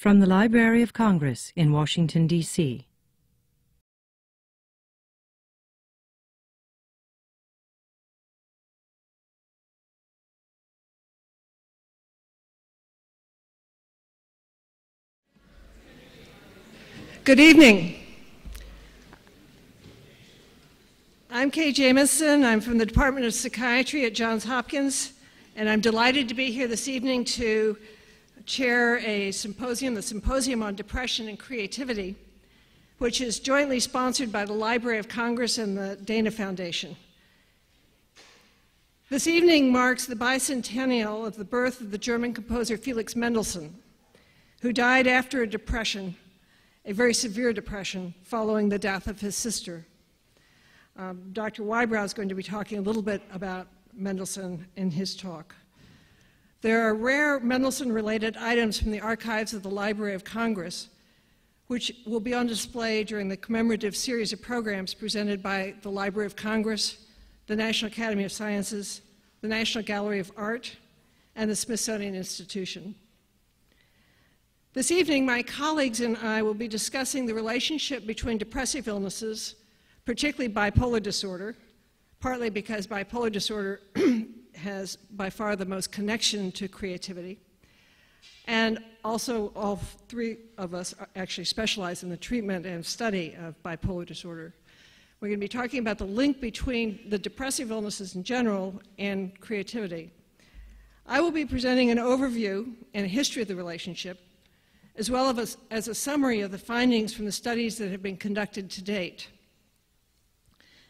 From the Library of Congress in Washington, D.C. Good evening. I'm Kay Jamison. I'm from the Department of Psychiatry at Johns Hopkins, and I'm delighted to be here this evening to chair a symposium, the Symposium on Depression and Creativity, which is jointly sponsored by the Library of Congress and the Dana Foundation. This evening marks the bicentennial of the birth of the German composer Felix Mendelssohn, who died after a depression, a very severe depression, following the death of his sister. Um, Dr. Whybrow is going to be talking a little bit about Mendelssohn in his talk. There are rare Mendelssohn-related items from the archives of the Library of Congress, which will be on display during the commemorative series of programs presented by the Library of Congress, the National Academy of Sciences, the National Gallery of Art, and the Smithsonian Institution. This evening, my colleagues and I will be discussing the relationship between depressive illnesses, particularly bipolar disorder, partly because bipolar disorder has by far the most connection to creativity. And also, all three of us actually specialize in the treatment and study of bipolar disorder. We're going to be talking about the link between the depressive illnesses in general and creativity. I will be presenting an overview and a history of the relationship, as well as, as a summary of the findings from the studies that have been conducted to date.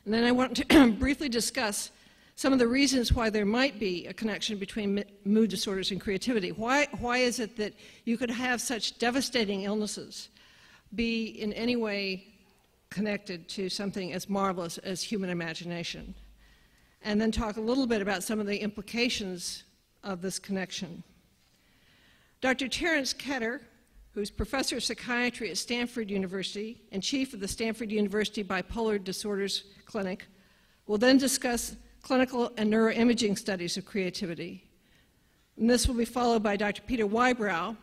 And then I want to briefly discuss some of the reasons why there might be a connection between mood disorders and creativity. Why, why is it that you could have such devastating illnesses be in any way connected to something as marvelous as human imagination? And then talk a little bit about some of the implications of this connection. Dr. Terence Ketter, who's professor of psychiatry at Stanford University and chief of the Stanford University Bipolar Disorders Clinic, will then discuss clinical and neuroimaging studies of creativity. And this will be followed by Dr. Peter Whybrow,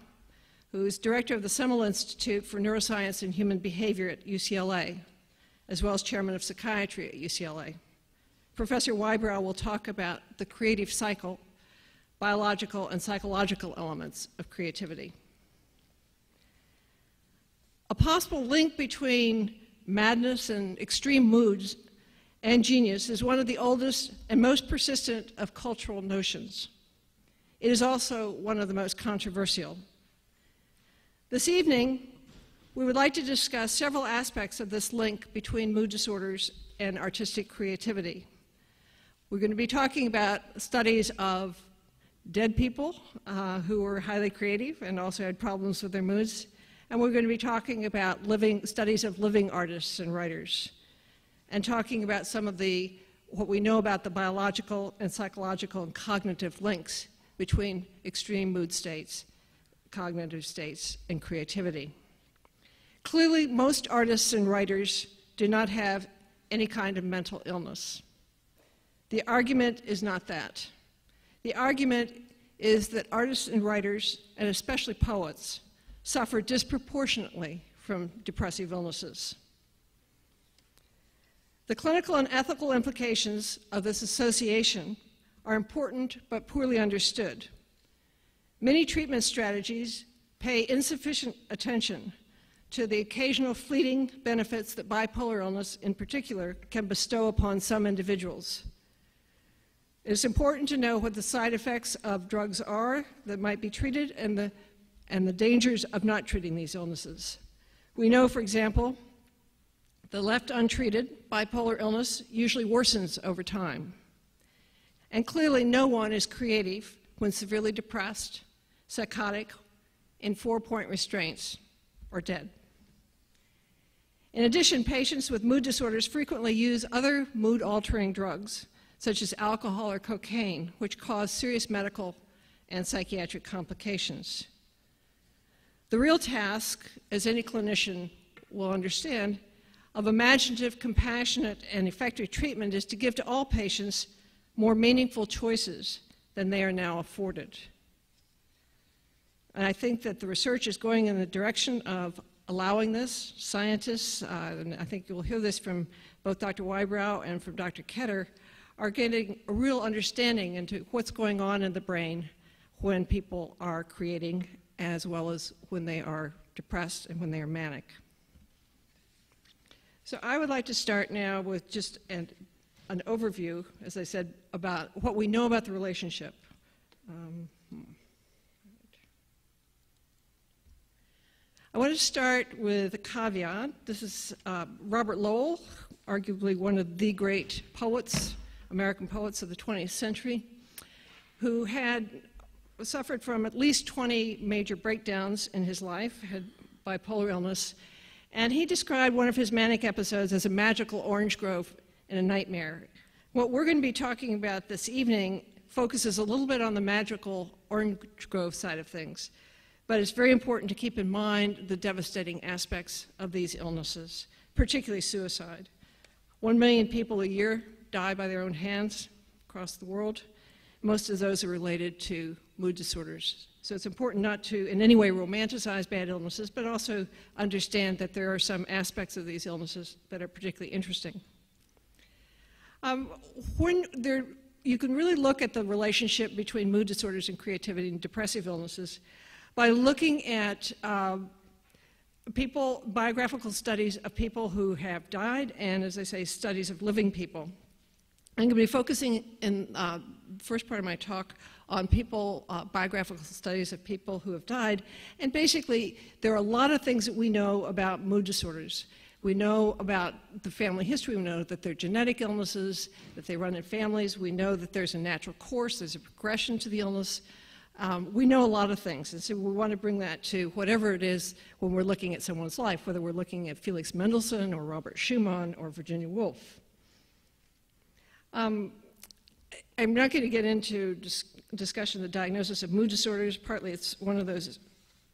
who is director of the Semel Institute for Neuroscience and Human Behavior at UCLA, as well as chairman of psychiatry at UCLA. Professor Whybrow will talk about the creative cycle, biological and psychological elements of creativity. A possible link between madness and extreme moods and genius is one of the oldest and most persistent of cultural notions. It is also one of the most controversial. This evening, we would like to discuss several aspects of this link between mood disorders and artistic creativity. We're going to be talking about studies of dead people uh, who were highly creative and also had problems with their moods. And we're going to be talking about living, studies of living artists and writers and talking about some of the, what we know about the biological and psychological and cognitive links between extreme mood states, cognitive states, and creativity. Clearly, most artists and writers do not have any kind of mental illness. The argument is not that. The argument is that artists and writers, and especially poets, suffer disproportionately from depressive illnesses. The clinical and ethical implications of this association are important but poorly understood. Many treatment strategies pay insufficient attention to the occasional fleeting benefits that bipolar illness in particular can bestow upon some individuals. It is important to know what the side effects of drugs are that might be treated and the, and the dangers of not treating these illnesses. We know, for example, the left untreated, bipolar illness usually worsens over time. And clearly, no one is creative when severely depressed, psychotic, in four point restraints, or dead. In addition, patients with mood disorders frequently use other mood altering drugs, such as alcohol or cocaine, which cause serious medical and psychiatric complications. The real task, as any clinician will understand, of imaginative, compassionate, and effective treatment is to give to all patients more meaningful choices than they are now afforded. And I think that the research is going in the direction of allowing this. Scientists, uh, and I think you'll hear this from both Dr. Whybrow and from Dr. Ketter, are getting a real understanding into what's going on in the brain when people are creating as well as when they are depressed and when they are manic. So I would like to start now with just an, an overview, as I said, about what we know about the relationship. Um. I want to start with a caveat. This is uh, Robert Lowell, arguably one of the great poets, American poets of the 20th century, who had suffered from at least 20 major breakdowns in his life, had bipolar illness, and he described one of his manic episodes as a magical orange grove in a nightmare. What we're going to be talking about this evening focuses a little bit on the magical orange grove side of things. But it's very important to keep in mind the devastating aspects of these illnesses, particularly suicide. One million people a year die by their own hands across the world. Most of those are related to mood disorders. So it's important not to in any way romanticize bad illnesses, but also understand that there are some aspects of these illnesses that are particularly interesting. Um, when there, you can really look at the relationship between mood disorders and creativity and depressive illnesses by looking at uh, people, biographical studies of people who have died, and as I say, studies of living people. I'm going to be focusing in uh, the first part of my talk on people, uh, biographical studies of people who have died. And basically, there are a lot of things that we know about mood disorders. We know about the family history. We know that they're genetic illnesses, that they run in families. We know that there's a natural course, there's a progression to the illness. Um, we know a lot of things, and so we want to bring that to whatever it is when we're looking at someone's life, whether we're looking at Felix Mendelssohn or Robert Schumann or Virginia Woolf. Um, I'm not going to get into dis discussion of the diagnosis of mood disorders. Partly it's one of those,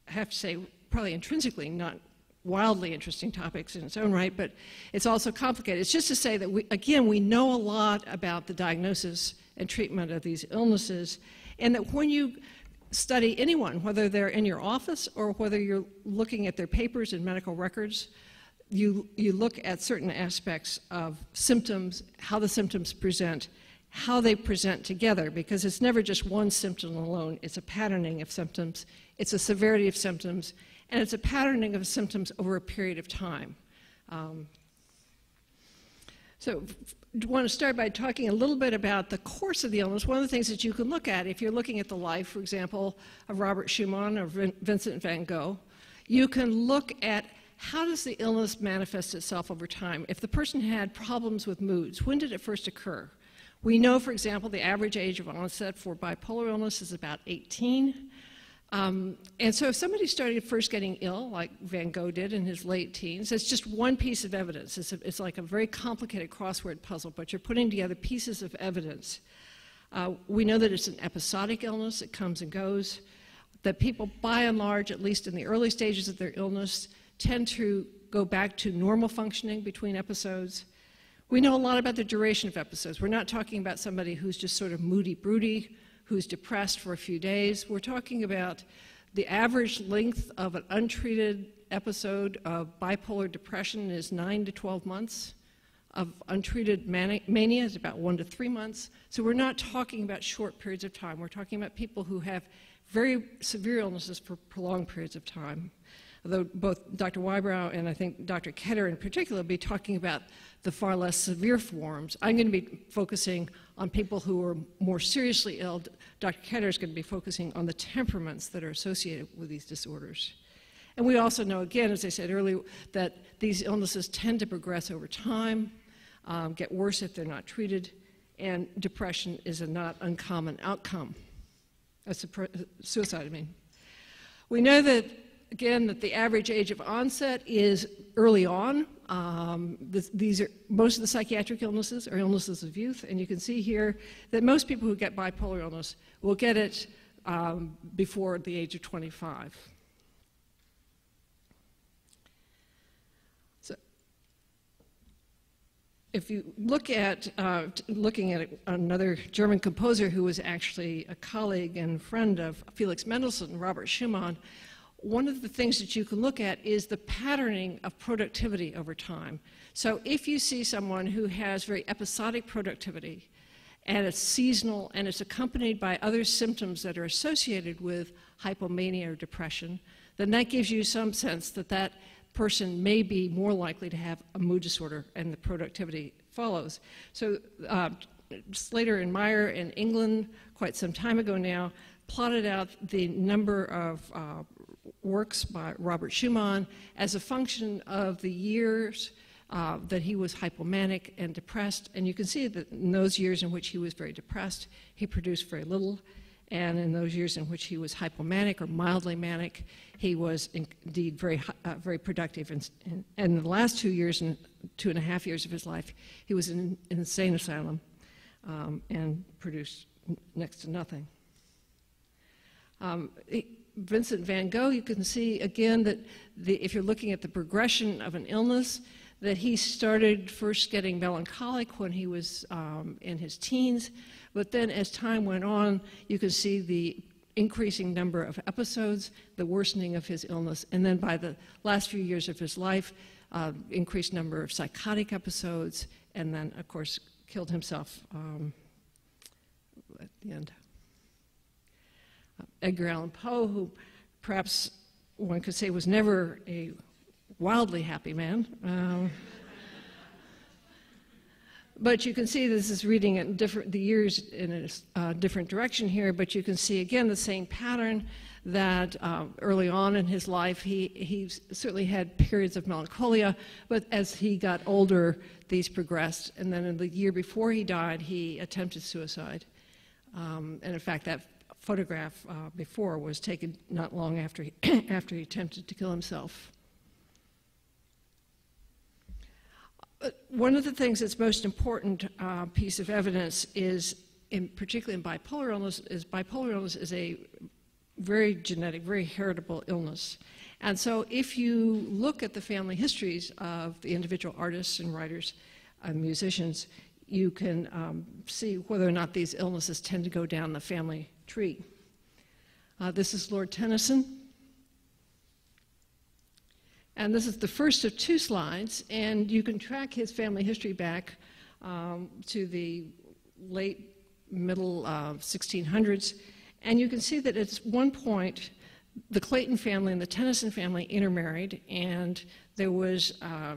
I have to say, probably intrinsically not wildly interesting topics in its own right, but it's also complicated. It's just to say that, we, again, we know a lot about the diagnosis and treatment of these illnesses, and that when you study anyone, whether they're in your office or whether you're looking at their papers and medical records, you, you look at certain aspects of symptoms, how the symptoms present, how they present together, because it's never just one symptom alone, it's a patterning of symptoms, it's a severity of symptoms, and it's a patterning of symptoms over a period of time. Um, so I want to start by talking a little bit about the course of the illness. One of the things that you can look at if you're looking at the life, for example, of Robert Schumann or Vincent van Gogh, you can look at how does the illness manifest itself over time. If the person had problems with moods, when did it first occur? We know, for example, the average age of onset for bipolar illness is about 18. Um, and so if somebody started first getting ill, like Van Gogh did in his late teens, it's just one piece of evidence. It's, a, it's like a very complicated crossword puzzle, but you're putting together pieces of evidence. Uh, we know that it's an episodic illness, it comes and goes, that people, by and large, at least in the early stages of their illness, tend to go back to normal functioning between episodes. We know a lot about the duration of episodes. We're not talking about somebody who's just sort of moody, broody, who's depressed for a few days. We're talking about the average length of an untreated episode of bipolar depression is 9 to 12 months. Of untreated mania is about 1 to 3 months. So we're not talking about short periods of time. We're talking about people who have very severe illnesses for prolonged periods of time. Although both Dr. Whybrow and I think Dr. Ketter in particular will be talking about the far less severe forms. I'm going to be focusing on people who are more seriously ill. Dr. Ketter is going to be focusing on the temperaments that are associated with these disorders. And we also know, again, as I said earlier, that these illnesses tend to progress over time, um, get worse if they're not treated, and depression is a not uncommon outcome. That's suicide, I mean. We know that again, that the average age of onset is early on. Um, this, these are most of the psychiatric illnesses are illnesses of youth, and you can see here that most people who get bipolar illness will get it um, before the age of 25. So, if you look at uh, looking at another German composer who was actually a colleague and friend of Felix Mendelssohn, Robert Schumann, one of the things that you can look at is the patterning of productivity over time. So if you see someone who has very episodic productivity and it's seasonal and it's accompanied by other symptoms that are associated with hypomania or depression, then that gives you some sense that that person may be more likely to have a mood disorder and the productivity follows. So uh, Slater and Meyer in England, quite some time ago now, plotted out the number of uh, works by Robert Schumann as a function of the years uh, that he was hypomanic and depressed. And you can see that in those years in which he was very depressed, he produced very little. And in those years in which he was hypomanic or mildly manic, he was indeed very, uh, very productive. And, and, the last two years and two and a half years of his life, he was in an insane asylum um, and produced next to nothing. Um, Vincent van Gogh, you can see again that the, if you're looking at the progression of an illness, that he started first getting melancholic when he was um, in his teens, but then as time went on, you can see the increasing number of episodes, the worsening of his illness, and then by the last few years of his life, uh, increased number of psychotic episodes, and then, of course, killed himself um, at the end. Edgar Allan Poe, who perhaps one could say was never a wildly happy man. Um, but you can see this is reading different, the years in a uh, different direction here, but you can see again the same pattern that uh, early on in his life he, he certainly had periods of melancholia, but as he got older, these progressed. And then in the year before he died, he attempted suicide. Um, and in fact, that photograph uh, before was taken not long after he, after he attempted to kill himself. one of the things that's most important uh, piece of evidence is, in, particularly in bipolar illness, is bipolar illness is a very genetic, very heritable illness. And so if you look at the family histories of the individual artists and writers and musicians, you can um, see whether or not these illnesses tend to go down the family tree. Uh, this is Lord Tennyson. And this is the first of two slides, and you can track his family history back um, to the late middle uh, 1600s. And you can see that at one point, the Clayton family and the Tennyson family intermarried, and there was uh,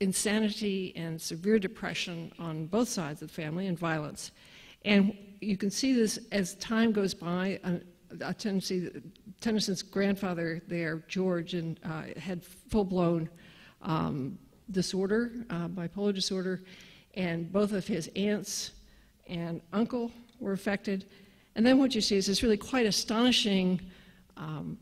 insanity and severe depression on both sides of the family and violence. And you can see this as time goes by, Tennyson's grandfather there, George, and, uh, had full-blown um, disorder, uh, bipolar disorder, and both of his aunts and uncle were affected. And then what you see is this really quite astonishing um,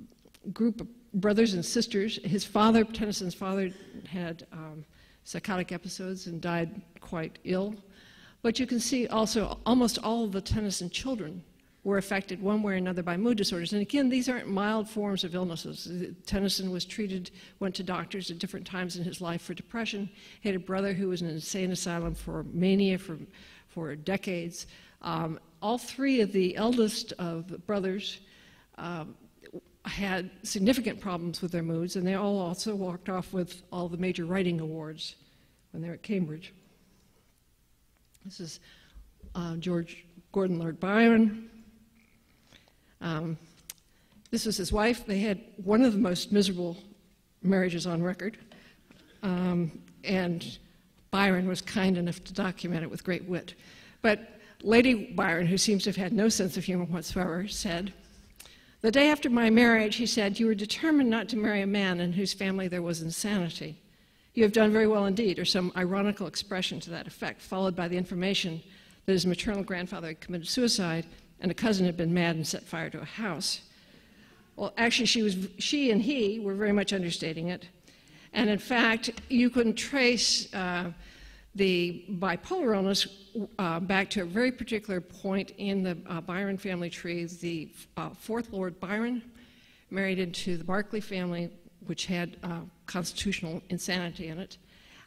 group of brothers and sisters. His father, Tennyson's father, had um, psychotic episodes and died quite ill. But you can see also almost all of the Tennyson children were affected one way or another by mood disorders. And again, these aren't mild forms of illnesses. Tennyson was treated, went to doctors at different times in his life for depression. He had a brother who was in an insane asylum for mania for, for decades. Um, all three of the eldest of the brothers um, had significant problems with their moods, and they all also walked off with all the major writing awards when they were at Cambridge. This is uh, George Gordon Lord Byron, um, this was his wife. They had one of the most miserable marriages on record. Um, and Byron was kind enough to document it with great wit. But Lady Byron, who seems to have had no sense of humor whatsoever, said, The day after my marriage, he said, you were determined not to marry a man in whose family there was insanity. You have done very well indeed, or some ironical expression to that effect, followed by the information that his maternal grandfather had committed suicide and a cousin had been mad and set fire to a house. Well, actually, she, was, she and he were very much understating it. And in fact, you can trace uh, the bipolar illness uh, back to a very particular point in the uh, Byron family tree. The uh, fourth Lord Byron married into the Berkeley family, which had uh, constitutional insanity in it.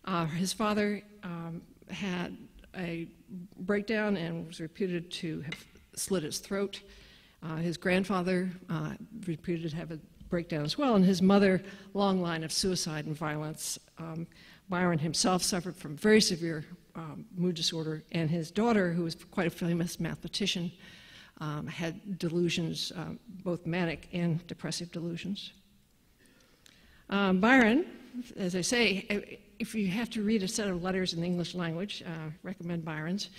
Uh, his father um, had a breakdown and was reputed to have slit his throat. Uh, his grandfather uh, reputed to have a breakdown as well, and his mother, long line of suicide and violence. Um, Byron himself suffered from very severe um, mood disorder, and his daughter, who was quite a famous mathematician, um, had delusions, uh, both manic and depressive delusions. Um, Byron, as I say, if you have to read a set of letters in the English language, uh, recommend Byron's.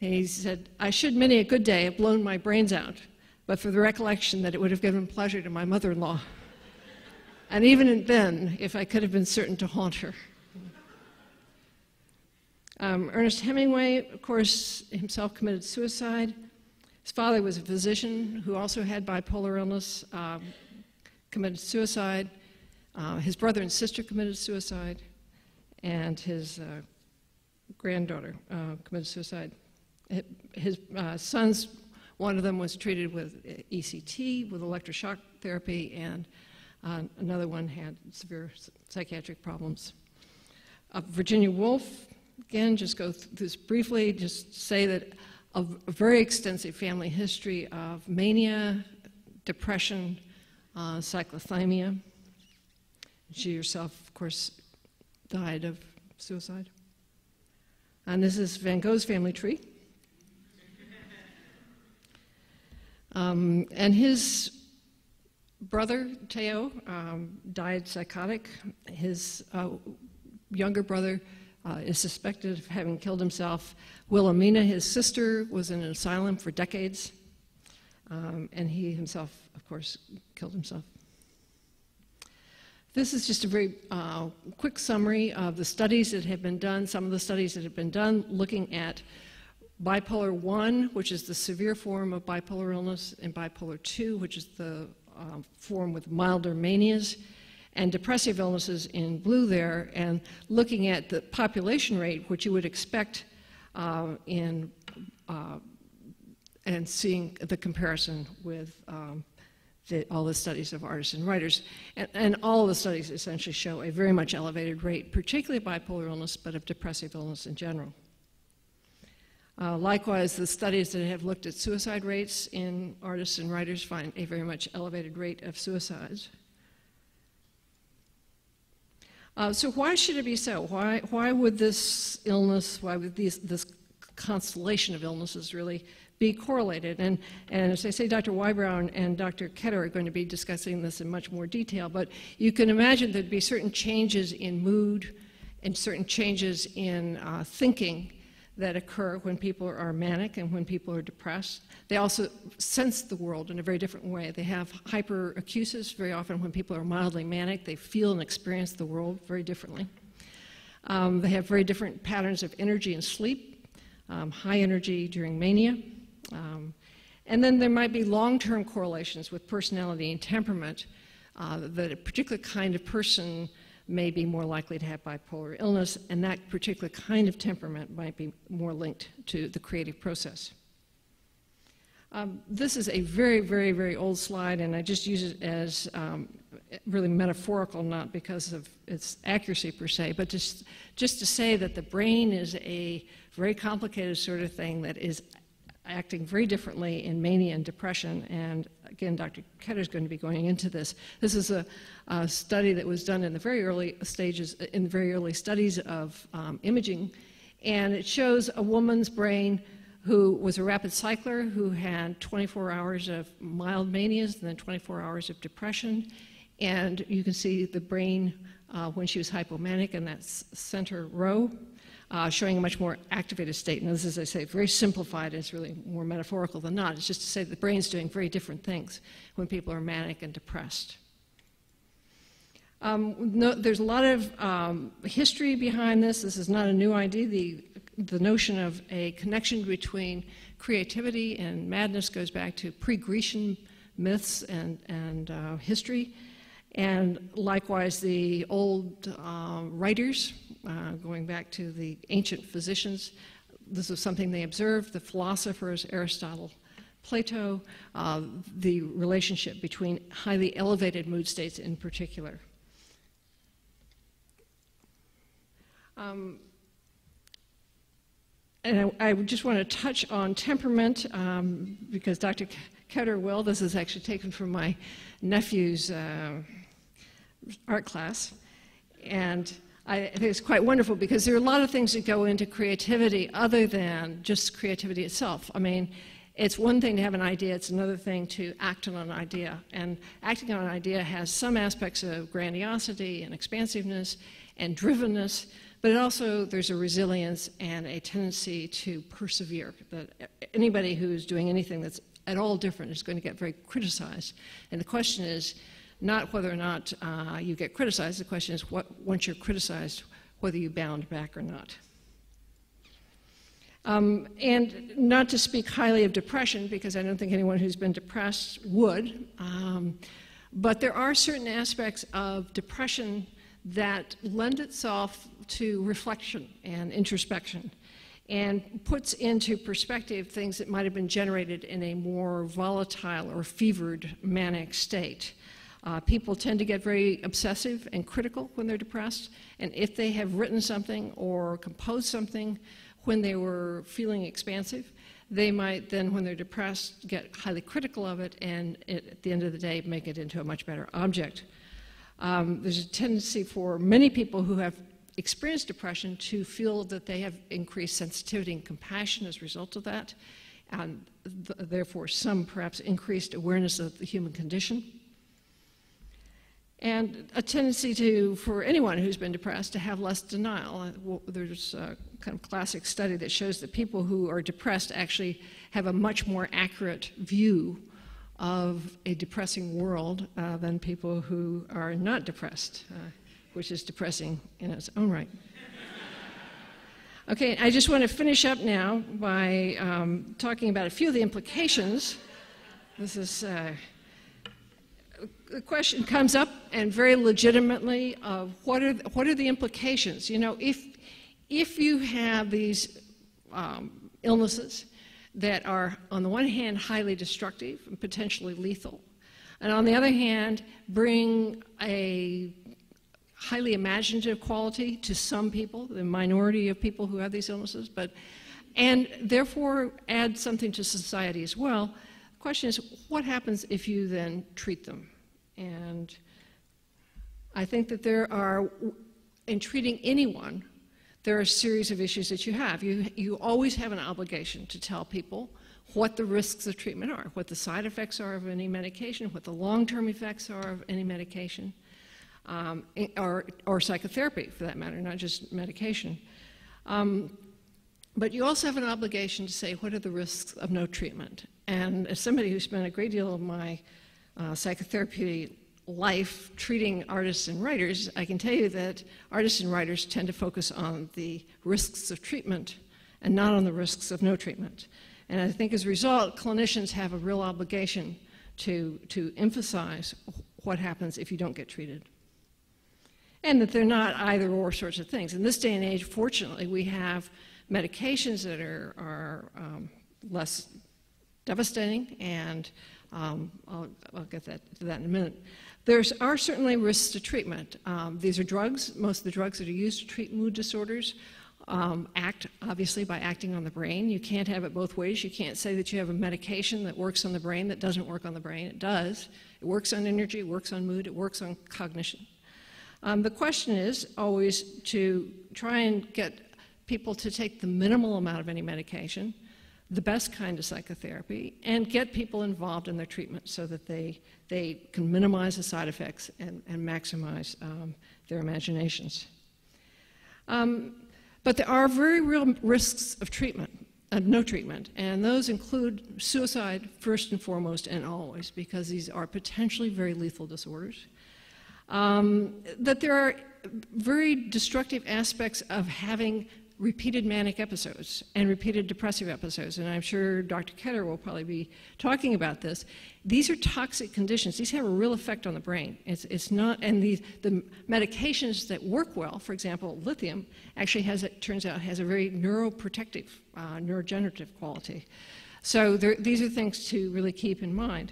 he said, I should many a good day have blown my brains out but for the recollection that it would have given pleasure to my mother in law. and even then, if I could have been certain to haunt her. Um, Ernest Hemingway, of course, himself committed suicide. His father was a physician who also had bipolar illness, um, committed suicide. Uh, his brother and sister committed suicide, and his uh, granddaughter uh, committed suicide. His uh, sons one of them was treated with ECT, with electroshock therapy, and another one had severe psychiatric problems. Virginia Woolf, again, just go through this briefly, just say that a, a very extensive family history of mania, depression, uh, cyclothymia. She herself, of course, died of suicide. And this is Van Gogh's family tree. Um, and his brother, Theo, um, died psychotic. His uh, younger brother uh, is suspected of having killed himself. Wilhelmina, his sister, was in an asylum for decades. Um, and he himself, of course, killed himself. This is just a very uh, quick summary of the studies that have been done, some of the studies that have been done looking at bipolar 1, which is the severe form of bipolar illness, and bipolar 2, which is the uh, form with milder manias, and depressive illnesses in blue there, and looking at the population rate, which you would expect uh, in, uh, and seeing the comparison with um, the, all the studies of artists and writers. And, and, all the studies essentially show a very much elevated rate, particularly bipolar illness, but of depressive illness in general. Uh, likewise, the studies that have looked at suicide rates in artists and writers find a very much elevated rate of suicides. Uh, so why should it be so? Why, why would this illness, why would these, this constellation of illnesses really be correlated? And, and as I say, Dr. Whybrow and Dr. Ketter are going to be discussing this in much more detail, but you can imagine there'd be certain changes in mood and certain changes in uh, thinking that occur when people are manic and when people are depressed. They also sense the world in a very different way. They have hyperacusis very often when people are mildly manic. They feel and experience the world very differently. Um, they have very different patterns of energy and sleep, um, high energy during mania. Um, and then there might be long-term correlations with personality and temperament uh, that a particular kind of person may be more likely to have bipolar illness, and that particular kind of temperament might be more linked to the creative process. Um, this is a very, very, very old slide, and I just use it as um, really metaphorical, not because of its accuracy per se, but just, just to say that the brain is a very complicated sort of thing that is acting very differently in mania and depression. And again, Dr. Ketter is going to be going into this. This is a, a, study that was done in the very early stages, in the very early studies of um, imaging. And it shows a woman's brain who was a rapid cycler who had 24 hours of mild manias and then 24 hours of depression. And you can see the brain uh, when she was hypomanic in that center row uh, showing a much more activated state. And this is, as I say, very simplified. It's really more metaphorical than not. It's just to say the brain's doing very different things when people are manic and depressed. Um, no, there's a lot of um, history behind this. This is not a new idea. The, the notion of a connection between creativity and madness goes back to pre-Grecian myths and, and uh, history. And likewise, the old uh, writers uh, going back to the ancient physicians. This is something they observed, the philosophers, Aristotle, Plato, uh, the relationship between highly elevated mood states in particular. Um, and I, I, just want to touch on temperament um, because Dr. Ketter will. This is actually taken from my nephew's uh, art class. And I think it's quite wonderful because there are a lot of things that go into creativity other than just creativity itself. I mean, it's one thing to have an idea, it's another thing to act on an idea. And acting on an idea has some aspects of grandiosity and expansiveness and drivenness, but it also there's a resilience and a tendency to persevere. That anybody who's doing anything that's at all different is going to get very criticized. And the question is not whether or not uh, you get criticized, the question is what, once you're criticized, whether you bound back or not. Um, and not to speak highly of depression, because I don't think anyone who's been depressed would, um, but there are certain aspects of depression that lend itself to reflection and introspection and puts into perspective things that might have been generated in a more volatile or fevered manic state. Uh, people tend to get very obsessive and critical when they're depressed, and if they have written something or composed something when they were feeling expansive, they might then, when they're depressed, get highly critical of it and it, at the end of the day make it into a much better object. Um, there's a tendency for many people who have experienced depression to feel that they have increased sensitivity and compassion as a result of that, and th therefore some perhaps increased awareness of the human condition. And a tendency to, for anyone who's been depressed, to have less denial. Uh, there's a kind of classic study that shows that people who are depressed actually have a much more accurate view of a depressing world uh, than people who are not depressed, uh, which is depressing in its own right. Okay, I just want to finish up now by um, talking about a few of the implications. This is uh, the question comes up, and very legitimately, of what are the, what are the implications? You know, if if you have these um, illnesses that are, on the one hand, highly destructive and potentially lethal, and on the other hand, bring a highly imaginative quality to some people, the minority of people who have these illnesses, but and therefore add something to society as well. The question is, what happens if you then treat them? And I think that there are, in treating anyone, there are a series of issues that you have. You, you always have an obligation to tell people what the risks of treatment are, what the side effects are of any medication, what the long-term effects are of any medication, um, or, or psychotherapy for that matter, not just medication. Um, but you also have an obligation to say what are the risks of no treatment. And as somebody who spent a great deal of my uh, psychotherapy life treating artists and writers, I can tell you that artists and writers tend to focus on the risks of treatment and not on the risks of no treatment. And I think as a result, clinicians have a real obligation to, to emphasize what happens if you don't get treated. And that they're not either or sorts of things. In this day and age, fortunately, we have medications that are, are um, less devastating and um, I'll, I'll, get that, to that in a minute. There are certainly risks to treatment. Um, these are drugs. Most of the drugs that are used to treat mood disorders um, act, obviously, by acting on the brain. You can't have it both ways. You can't say that you have a medication that works on the brain that doesn't work on the brain. It does. It works on energy, it works on mood, it works on cognition. Um, the question is always to try and get people to take the minimal amount of any medication the best kind of psychotherapy and get people involved in their treatment so that they, they can minimize the side effects and, and maximize um, their imaginations. Um, but there are very real risks of treatment, of no treatment, and those include suicide first and foremost and always, because these are potentially very lethal disorders. Um, that there are very destructive aspects of having repeated manic episodes and repeated depressive episodes, and I'm sure Dr. Ketter will probably be talking about this. These are toxic conditions. These have a real effect on the brain. It's, it's not, and the, the medications that work well, for example, lithium, actually has, it turns out, has a very neuroprotective, uh, neurogenerative quality. So there, these are things to really keep in mind.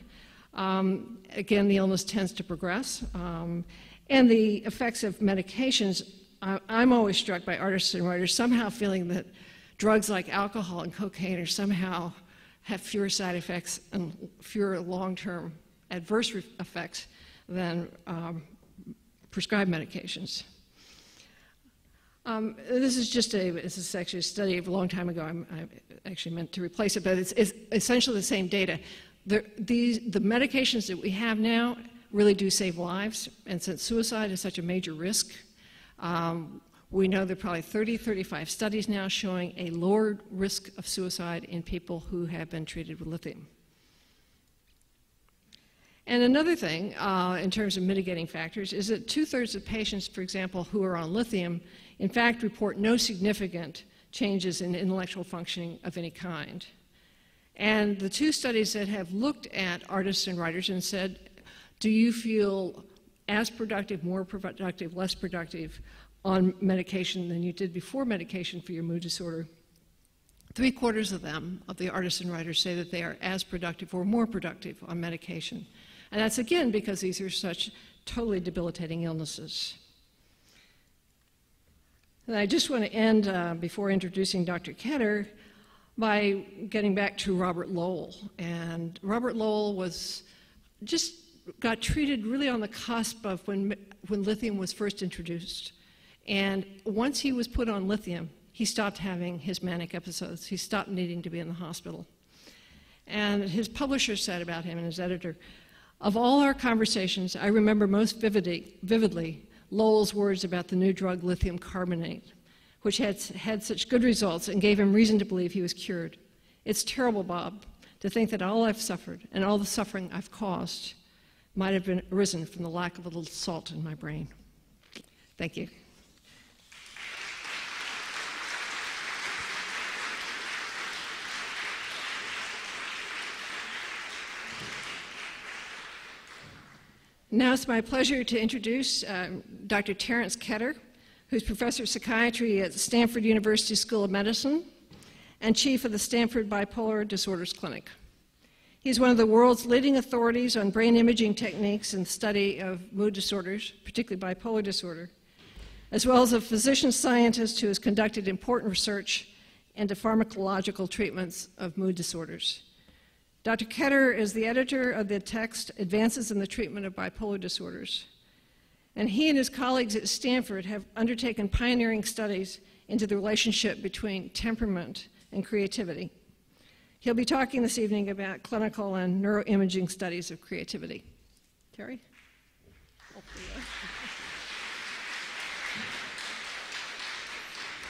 Um, again, the illness tends to progress, um, and the effects of medications I'm always struck by artists and writers somehow feeling that drugs like alcohol and cocaine are somehow have fewer side effects and fewer long-term adverse effects than um, prescribed medications. Um, this is just a, this is actually a study of a long time ago. I'm, i actually meant to replace it, but it's, it's essentially the same data. The, these, the medications that we have now really do save lives, and since suicide is such a major risk, um, we know there are probably 30, 35 studies now showing a lower risk of suicide in people who have been treated with lithium. And another thing, uh, in terms of mitigating factors, is that two thirds of patients, for example, who are on lithium, in fact, report no significant changes in intellectual functioning of any kind. And the two studies that have looked at artists and writers and said, do you feel as productive, more productive, less productive on medication than you did before medication for your mood disorder? Three quarters of them, of the artists and writers, say that they are as productive or more productive on medication. And that's again because these are such totally debilitating illnesses. And I just want to end uh, before introducing Dr. Ketter by getting back to Robert Lowell. And Robert Lowell was just got treated really on the cusp of when, when lithium was first introduced. And once he was put on lithium, he stopped having his manic episodes. He stopped needing to be in the hospital. And his publisher said about him and his editor, of all our conversations, I remember most vividly, vividly Lowell's words about the new drug lithium carbonate which had had such good results and gave him reason to believe he was cured. It's terrible, Bob, to think that all I've suffered and all the suffering I've caused might have been arisen from the lack of a little salt in my brain. Thank you. Now it's my pleasure to introduce uh, Dr. Terence Ketter who's professor of psychiatry at Stanford University School of Medicine and chief of the Stanford Bipolar Disorders Clinic. He's one of the world's leading authorities on brain imaging techniques and study of mood disorders, particularly bipolar disorder, as well as a physician scientist who has conducted important research into pharmacological treatments of mood disorders. Dr. Ketter is the editor of the text Advances in the Treatment of Bipolar Disorders, and he and his colleagues at Stanford have undertaken pioneering studies into the relationship between temperament and creativity. He'll be talking this evening about clinical and neuroimaging studies of creativity. Terry?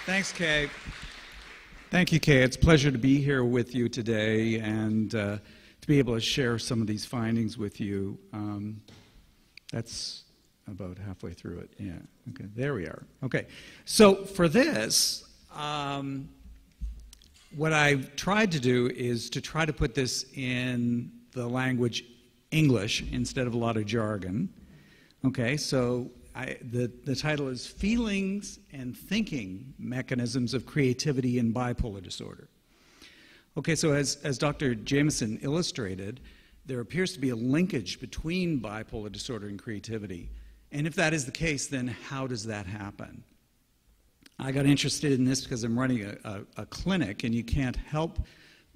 Thanks, Kay. Thank you, Kay. It's a pleasure to be here with you today and uh, to be able to share some of these findings with you. Um, that's about halfway through it. Yeah. Okay. There we are. Okay. So for this, um, what I've tried to do is to try to put this in the language English instead of a lot of jargon. Okay. So I, the, the title is Feelings and Thinking Mechanisms of Creativity in Bipolar Disorder. Okay, so as, as Dr. Jamison illustrated, there appears to be a linkage between bipolar disorder and creativity. And if that is the case, then how does that happen? I got interested in this because I'm running a, a, a clinic, and you can't help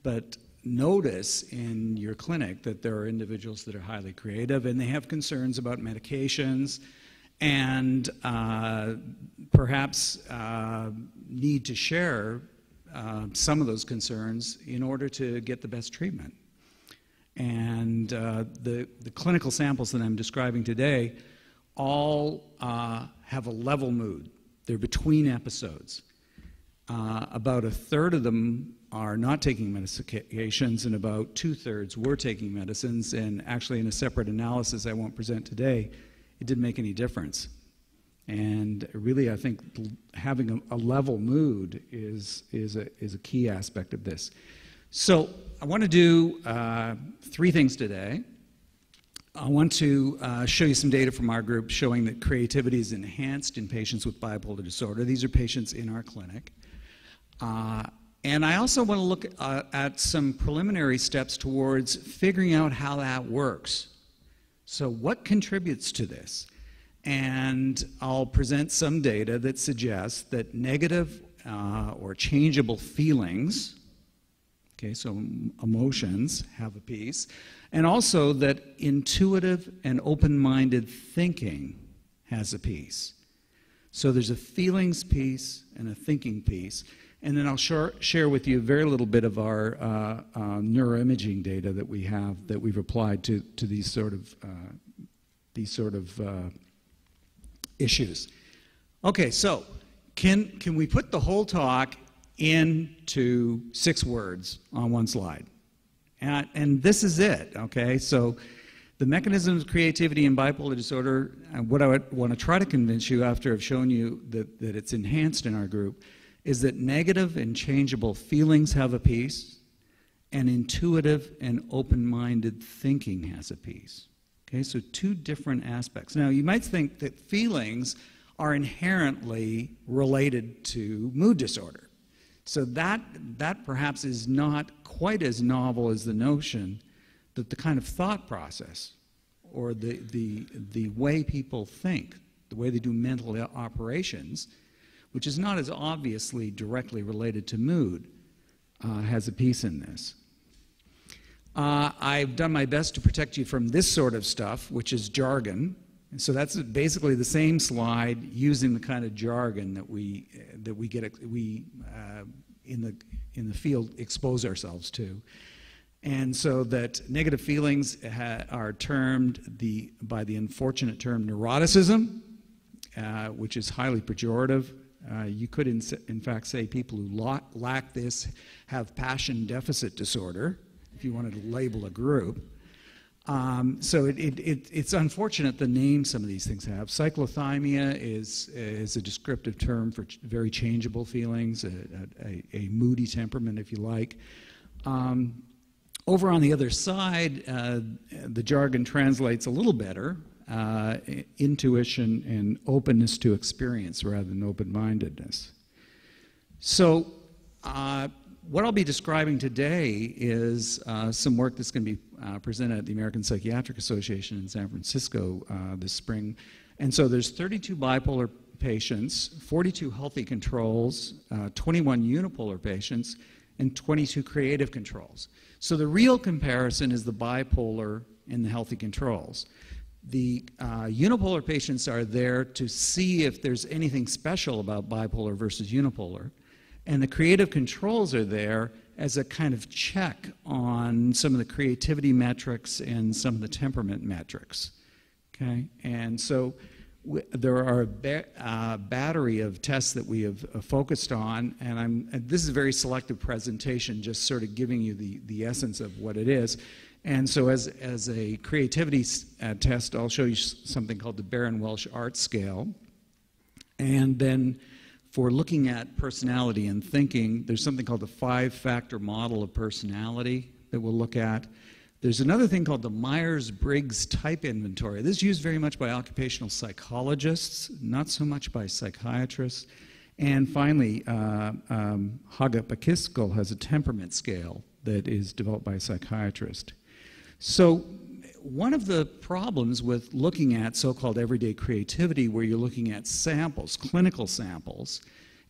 but notice in your clinic that there are individuals that are highly creative and they have concerns about medications and uh, perhaps uh, need to share uh, some of those concerns in order to get the best treatment. And uh, the, the clinical samples that I'm describing today all uh, have a level mood. They're between episodes. Uh, about a third of them are not taking medications, and about two thirds were taking medicines. And actually, in a separate analysis I won't present today, it didn't make any difference. And really, I think having a, a level mood is, is, a, is a key aspect of this. So, I want to do uh, three things today. I want to uh, show you some data from our group showing that creativity is enhanced in patients with bipolar disorder. These are patients in our clinic. Uh, and I also want to look uh, at some preliminary steps towards figuring out how that works. So, what contributes to this? and I'll present some data that suggests that negative uh, or changeable feelings, okay, so emotions have a piece, and also that intuitive and open minded thinking has a piece. So there's a feelings piece and a thinking piece. And then I'll share, share with you a very little bit of our uh, uh, neuroimaging data that we have that we've applied to, to these sort of, uh, these sort of uh, issues. Okay, so can, can we put the whole talk into six words on one slide? And, and this is it, okay? So the mechanisms of creativity in bipolar disorder, and what I would want to try to convince you after I've shown you that, that it's enhanced in our group, is that negative and changeable feelings have a piece, and intuitive and open minded thinking has a piece. Okay, so two different aspects. Now, you might think that feelings are inherently related to mood disorder. So that, that perhaps is not quite as novel as the notion that the kind of thought process or the, the, the way people think, the way they do mental operations, which is not as obviously directly related to mood, uh, has a piece in this. Uh, I've done my best to protect you from this sort of stuff, which is jargon. So that's basically the same slide using the kind of jargon that we that we get we uh, in the in the field expose ourselves to. And so that negative feelings are termed the by the unfortunate term neuroticism, uh, which is highly pejorative. Uh, you could, in, in, fact, say people who lack this have passion deficit disorder if you wanted to label a group. Um, so it, it, it, it's unfortunate the name some of these things have. Cyclothymia is, is a descriptive term for ch very changeable feelings, a, a, a, moody temperament, if you like. Um, over on the other side, uh, the jargon translates a little better uh, intuition and openness to experience rather than open mindedness. So, uh, what I'll be describing today is uh, some work that's going to be uh, presented at the American Psychiatric Association in San Francisco uh, this spring. And so there's 32 bipolar patients, 42 healthy controls, uh, 21 unipolar patients, and 22 creative controls. So the real comparison is the bipolar and the healthy controls. The uh, unipolar patients are there to see if there's anything special about bipolar versus unipolar. And the creative controls are there as a kind of check on some of the creativity metrics and some of the temperament metrics. Okay? And so there are a ba uh, battery of tests that we have uh, focused on, and I'm, this is a very selective presentation, just sort of giving you the, the essence of what it is. And so as, as a creativity uh, test, I'll show you something called the Barron-Welsh Art Scale. And then for looking at personality and thinking, there's something called the five-factor model of personality that we'll look at. There's another thing called the Myers-Briggs Type Inventory. This is used very much by occupational psychologists, not so much by psychiatrists. And finally, uh, um, Hagop Akiskal has a temperament scale that is developed by a psychiatrist. So one of the problems with looking at so-called everyday creativity where you're looking at samples, clinical samples,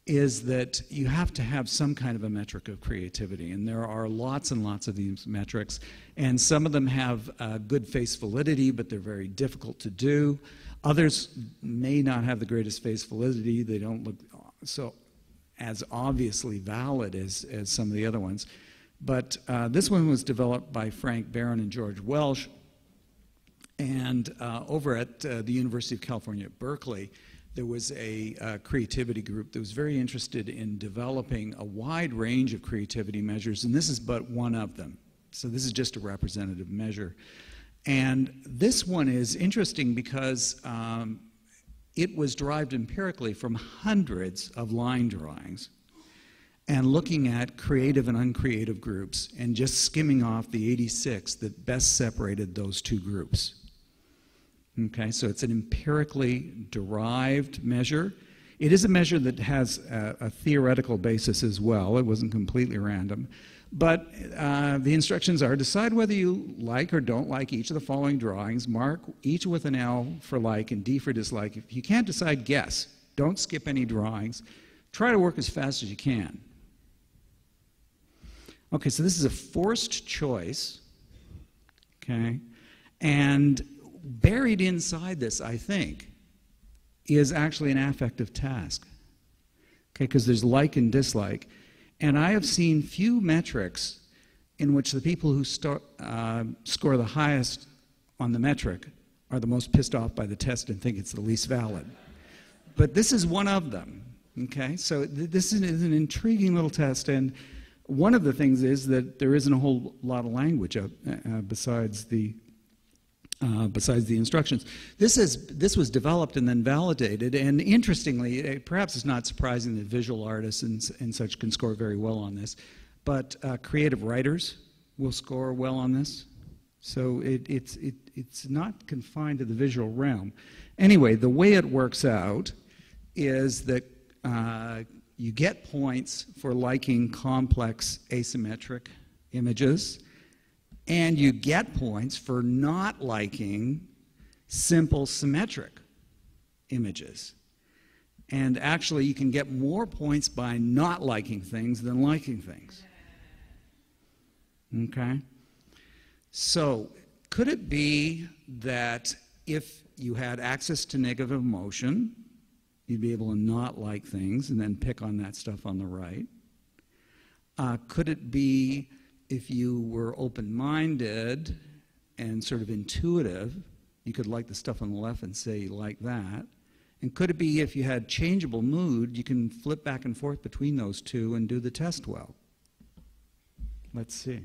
is that you have to have some kind of a metric of creativity. And there are lots and lots of these metrics. And some of them have uh, good face validity, but they're very difficult to do. Others may not have the greatest face validity. They don't look so as obviously valid as, as some of the other ones. But uh, this one was developed by Frank Barron and George Welsh and uh, over at uh, the University of California at Berkeley, there was a uh, creativity group that was very interested in developing a wide range of creativity measures, and this is but one of them. So this is just a representative measure. And this one is interesting because um, it was derived empirically from hundreds of line drawings and looking at creative and uncreative groups and just skimming off the 86 that best separated those two groups. Okay, so it's an empirically derived measure. It is a measure that has a, a, theoretical basis as well. It wasn't completely random. But uh, the instructions are decide whether you like or don't like each of the following drawings. Mark each with an L for like and D for dislike. If you can't decide, guess. Don't skip any drawings. Try to work as fast as you can. Okay, so this is a forced choice. Okay? And buried inside this, I think, is actually an affective task. Okay, because there's like and dislike. And I have seen few metrics in which the people who uh, score the highest on the metric are the most pissed off by the test and think it's the least valid. But this is one of them. Okay, so th this is an intriguing little test, and one of the things is that there isn't a whole lot of language uh, uh, besides the uh, besides the instructions. This, is, this was developed and then validated, and interestingly, it, perhaps it's not surprising that visual artists and, and such can score very well on this, but uh, creative writers will score well on this. So it, it's, it, it's not confined to the visual realm. Anyway, the way it works out is that uh, you get points for liking complex asymmetric images and you get points for not liking simple symmetric images. And actually, you can get more points by not liking things than liking things. Okay? So, could it be that if you had access to negative emotion, you'd be able to not like things and then pick on that stuff on the right? Uh, could it be if you were open minded and sort of intuitive, you could like the stuff on the left and say you like that. And could it be if you had changeable mood, you can flip back and forth between those two and do the test well? Let's see.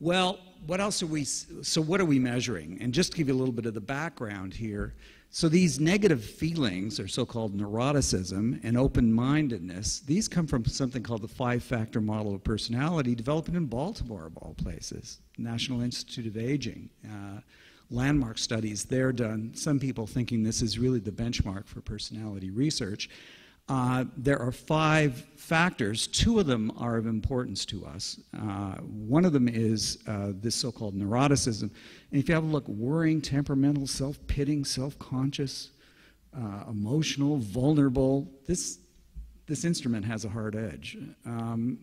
Well, what else are we, so what are we measuring? And just to give you a little bit of the background here, so these negative feelings, or so-called neuroticism and open-mindedness, these come from something called the five-factor model of personality, developed in Baltimore, of all places, National Institute of Aging. Uh, landmark studies there done, some people thinking this is really the benchmark for personality research. Uh, there are five factors. Two of them are of importance to us. Uh, one of them is uh, this so called neuroticism. And if you have a look, worrying, temperamental, self pitying, self conscious, uh, emotional, vulnerable, this, this instrument has a hard edge. Um,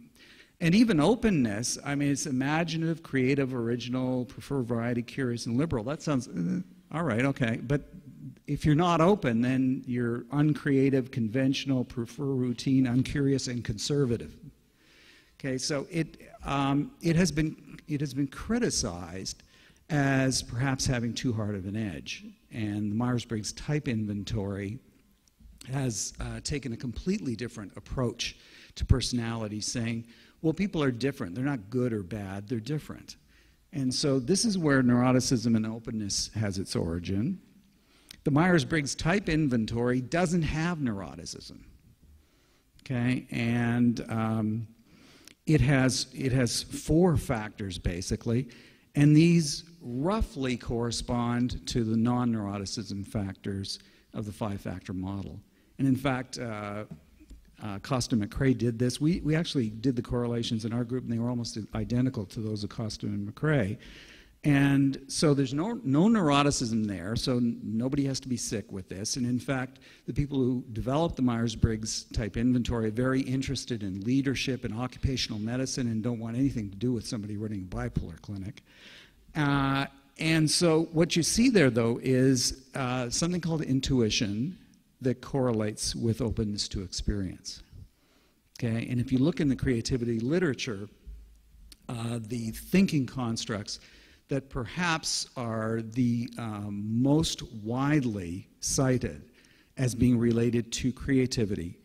and even openness, I mean, it's imaginative, creative, original, prefer variety, curious, and liberal. That sounds, uh, all right, okay. But if you're not open, then you're uncreative, conventional, prefer routine, uncurious, and conservative. Okay, so it, um, it, has been, it has been criticized as perhaps having too hard of an edge. And the Myers Briggs type inventory has uh, taken a completely different approach to personality, saying, well, people are different. They're not good or bad, they're different. And so this is where neuroticism and openness has its origin. The Myers Briggs type inventory doesn't have neuroticism. Okay, and um, it, has, it has four factors basically, and these roughly correspond to the non neuroticism factors of the five factor model. And in fact, uh, uh, Costa McCrae did this. We, we actually did the correlations in our group, and they were almost identical to those of Costa and McCrae. And so there's no, no neuroticism there, so nobody has to be sick with this. And in fact, the people who developed the Myers Briggs type inventory are very interested in leadership and occupational medicine and don't want anything to do with somebody running a bipolar clinic. Uh, and so what you see there, though, is uh, something called intuition that correlates with openness to experience. Okay, and if you look in the creativity literature, uh, the thinking constructs that perhaps are the um, most widely cited as being related to creativity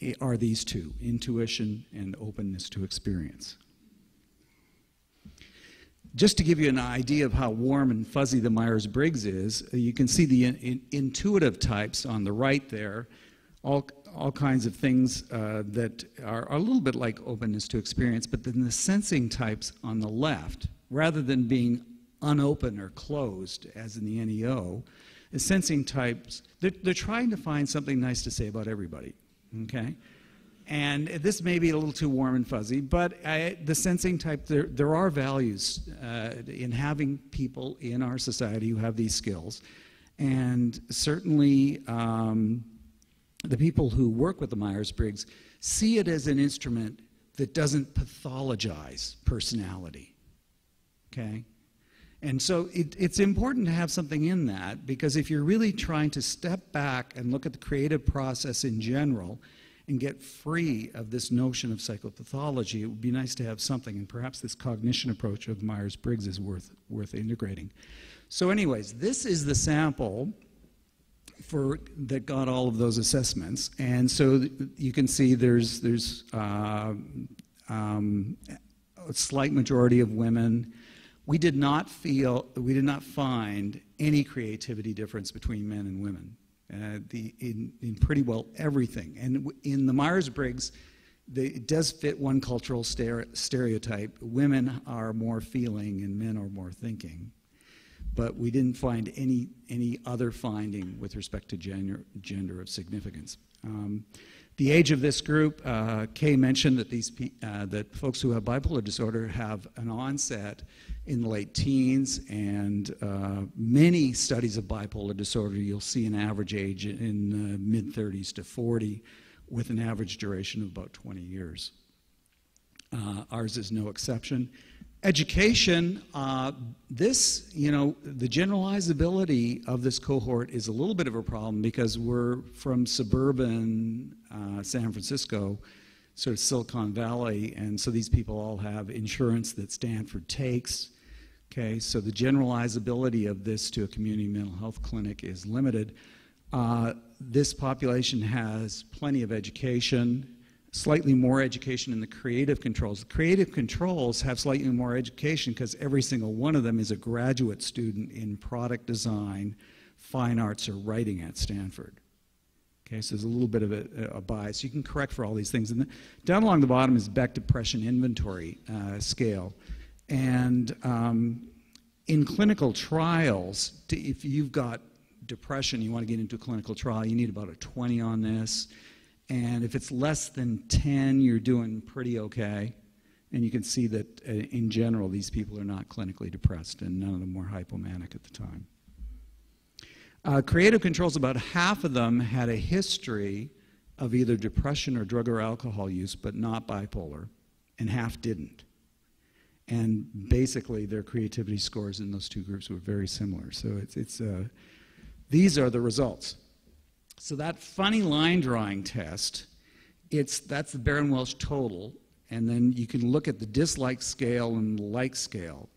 eh, are these two intuition and openness to experience. Just to give you an idea of how warm and fuzzy the Myers Briggs is, uh, you can see the in, in, intuitive types on the right there, all, all kinds of things uh, that are, are a little bit like openness to experience, but then the sensing types on the left rather than being unopen or closed, as in the NEO, the sensing types, they're, they're trying to find something nice to say about everybody, okay? and this may be a little too warm and fuzzy, but I, the sensing type, there, there are values uh, in having people in our society who have these skills. And certainly, um, the people who work with the Myers Briggs see it as an instrument that doesn't pathologize personality. Okay? And so it, it's important to have something in that because if you're really trying to step back and look at the creative process in general and get free of this notion of psychopathology, it would be nice to have something. And perhaps this cognition approach of Myers Briggs is worth, worth integrating. So, anyways, this is the sample for that got all of those assessments, and so you can see there's there's uh, um, a slight majority of women. We did not feel we did not find any creativity difference between men and women. Uh, the, in, in pretty well everything, and in the Myers Briggs. it does fit one cultural stereotype. Women are more feeling and men are more thinking but we didn't find any, any other finding with respect to gender, gender of significance. Um, the age of this group, uh, Kay mentioned that, these uh, that folks who have bipolar disorder have an onset in the late teens, and uh, many studies of bipolar disorder, you'll see an average age in the mid 30s to 40, with an average duration of about 20 years. Uh, ours is no exception. Education, uh, this, you know, the generalizability of this cohort is a little bit of a problem because we're from suburban uh, San Francisco, sort of Silicon Valley, and so these people all have insurance that Stanford takes. Okay, so the generalizability of this to a community mental health clinic is limited. Uh, this population has plenty of education slightly more education in the creative controls. The creative controls have slightly more education because every single one of them is a graduate student in product design, fine arts, or writing at Stanford. Okay, so there's a little bit of a, a bias. You can correct for all these things. And down along the bottom is Beck Depression Inventory uh, Scale. And um, in clinical trials, if you've got depression, you want to get into a clinical trial, you need about a 20 on this. And if it's less than 10, you're doing pretty okay. And you can see that uh, in general, these people are not clinically depressed, and none of them were hypomanic at the time. Uh, creative controls, about half of them had a history of either depression or drug or alcohol use, but not bipolar, and half didn't. And basically, their creativity scores in those two groups were very similar. So it's, it's uh, these are the results. So that funny line drawing test, it's, that's the Barron-Welsh total, and then you can look at the dislike scale and the like scale.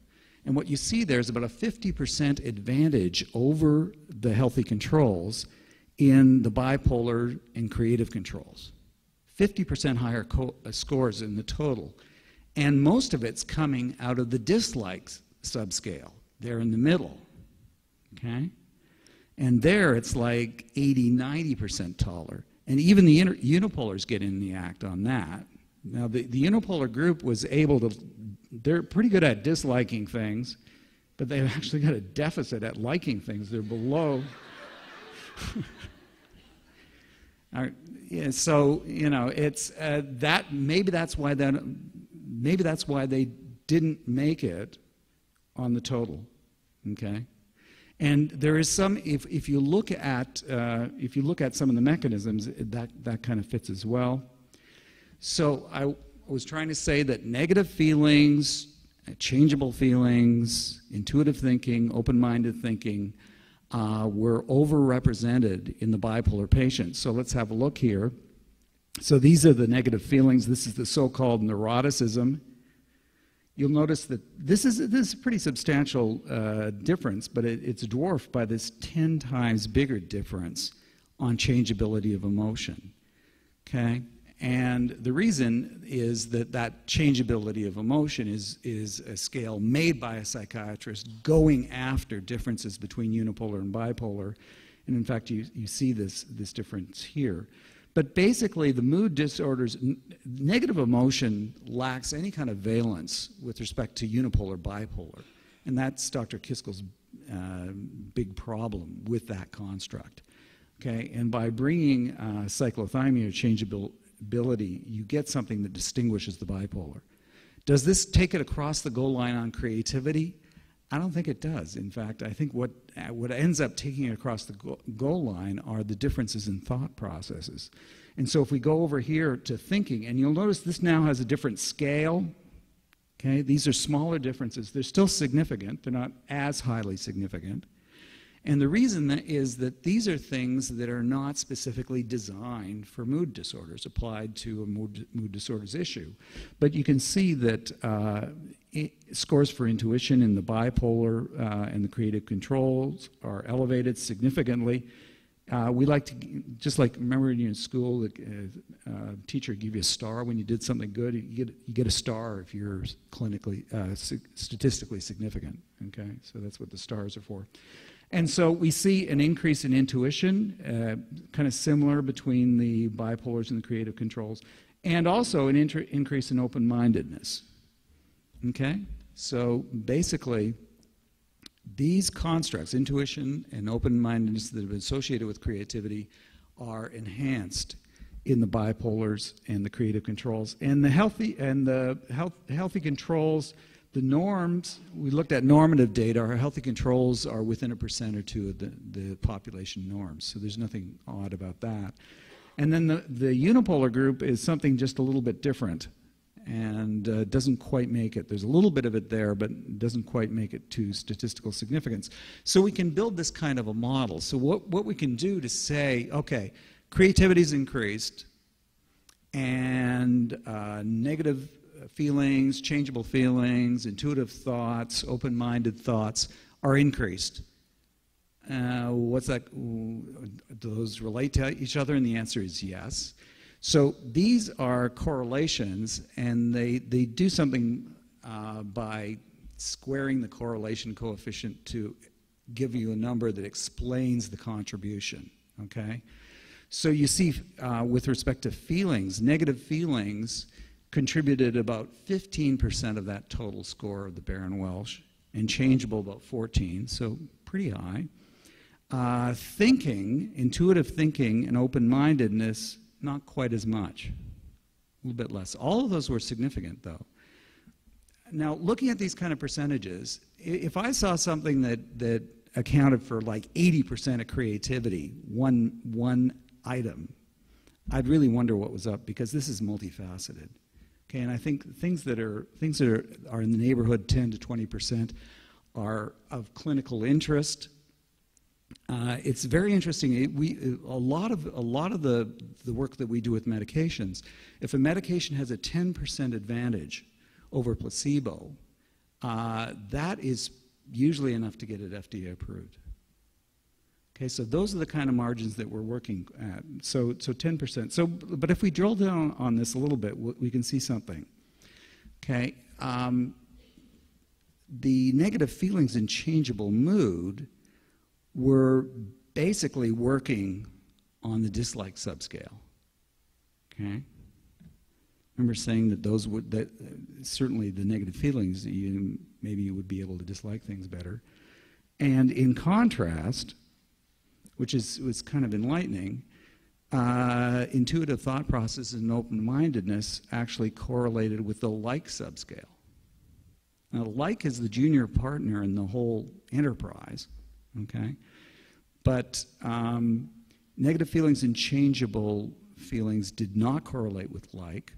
And what you see there is about a 50% advantage over the healthy controls in the bipolar and creative controls. 50% higher uh, scores in the total. And most of it's coming out of the dislikes subscale. They're in the middle. Okay? And there it's like 80, 90% taller. And even the unipolars get in the act on that. Now, the, the unipolar group was able to, they're pretty good at disliking things, but they've actually got a deficit at liking things. They're below. yeah, so, you know, it's uh, that, maybe that's why that, maybe that's why they didn't make it on the total, okay? And there is some, if, if, you look at, uh, if you look at some of the mechanisms, that, that kind of fits as well. So I was trying to say that negative feelings, changeable feelings, intuitive thinking, open minded thinking uh, were overrepresented in the bipolar patients. So let's have a look here. So these are the negative feelings. This is the so called neuroticism you'll notice that this is, this is a pretty substantial uh, difference, but it, it's dwarfed by this 10 times bigger difference on changeability of emotion. Okay? And the reason is that that changeability of emotion is, is a scale made by a psychiatrist going after differences between unipolar and bipolar. And in fact, you, you see this, this difference here. But basically, the mood disorders, negative emotion lacks any kind of valence with respect to unipolar bipolar. And that's Dr. Akiskal's uh, big problem with that construct. Okay, and by bringing uh, cyclothymia, changeable ability, you get something that distinguishes the bipolar. Does this take it across the goal line on creativity? I don't think it does. In fact, I think what, what ends up taking it across the goal line are the differences in thought processes. And so if we go over here to thinking, and you'll notice this now has a different scale. Okay, these are smaller differences. They're still significant. They're not as highly significant. And the reason that is that these are things that are not specifically designed for mood disorders, applied to a mood, mood disorders issue. But you can see that uh, scores for intuition in the bipolar uh, and the creative controls are elevated significantly. Uh, we like to, just like, remember when you're in school, the uh, uh, teacher give you a star when you did something good? You get, you get a star if you're clinically, uh, statistically significant, okay? So that's what the stars are for. And so we see an increase in intuition, uh, kind of similar between the bipolars and the creative controls, and also an increase in open mindedness. Okay? So basically, these constructs, intuition and open mindedness that have been associated with creativity, are enhanced in the bipolars and the creative controls. And the healthy and the health, healthy controls, the norms, we looked at normative data, our healthy controls are within a percent or two of the, the population norms. So there's nothing odd about that. And then the, the unipolar group is something just a little bit different and uh, doesn't quite make it. There's a little bit of it there, but doesn't quite make it to statistical significance. So we can build this kind of a model. So what, what we can do to say, okay, creativity's increased, and uh, negative feelings, changeable feelings, intuitive thoughts, open-minded thoughts are increased. Uh, what's that? Do those relate to each other? And the answer is yes. So these are correlations, and they, they do something uh, by squaring the correlation coefficient to give you a number that explains the contribution, okay? So you see, uh, with respect to feelings, negative feelings contributed about 15% of that total score of the Barron-Welsh, and changeable about 14, so pretty high. Uh, thinking, intuitive thinking, and open-mindedness not quite as much, a little bit less. All of those were significant, though. Now, looking at these kind of percentages, if I saw something that, that accounted for like 80% of creativity, one, one item, I'd really wonder what was up because this is multifaceted. Okay, and I think things that are things that are, are in the neighborhood 10 to 20 percent are of clinical interest uh, it's very interesting. It, we, a lot of, a lot of the, the work that we do with medications, if a medication has a 10% advantage over placebo, uh, that is usually enough to get it FDA approved. Okay, so those are the kind of margins that we're working at. So, so 10%. So, but if we drill down on this a little bit, we can see something. Okay, um, the negative feelings and changeable mood were basically working on the dislike subscale. Okay? remember saying that those would that certainly the negative feelings you maybe you would be able to dislike things better and in contrast which is was kind of enlightening uh, intuitive thought processes and open-mindedness actually correlated with the like subscale now like is the junior partner in the whole enterprise okay? But um, negative feelings and changeable feelings did not correlate with like.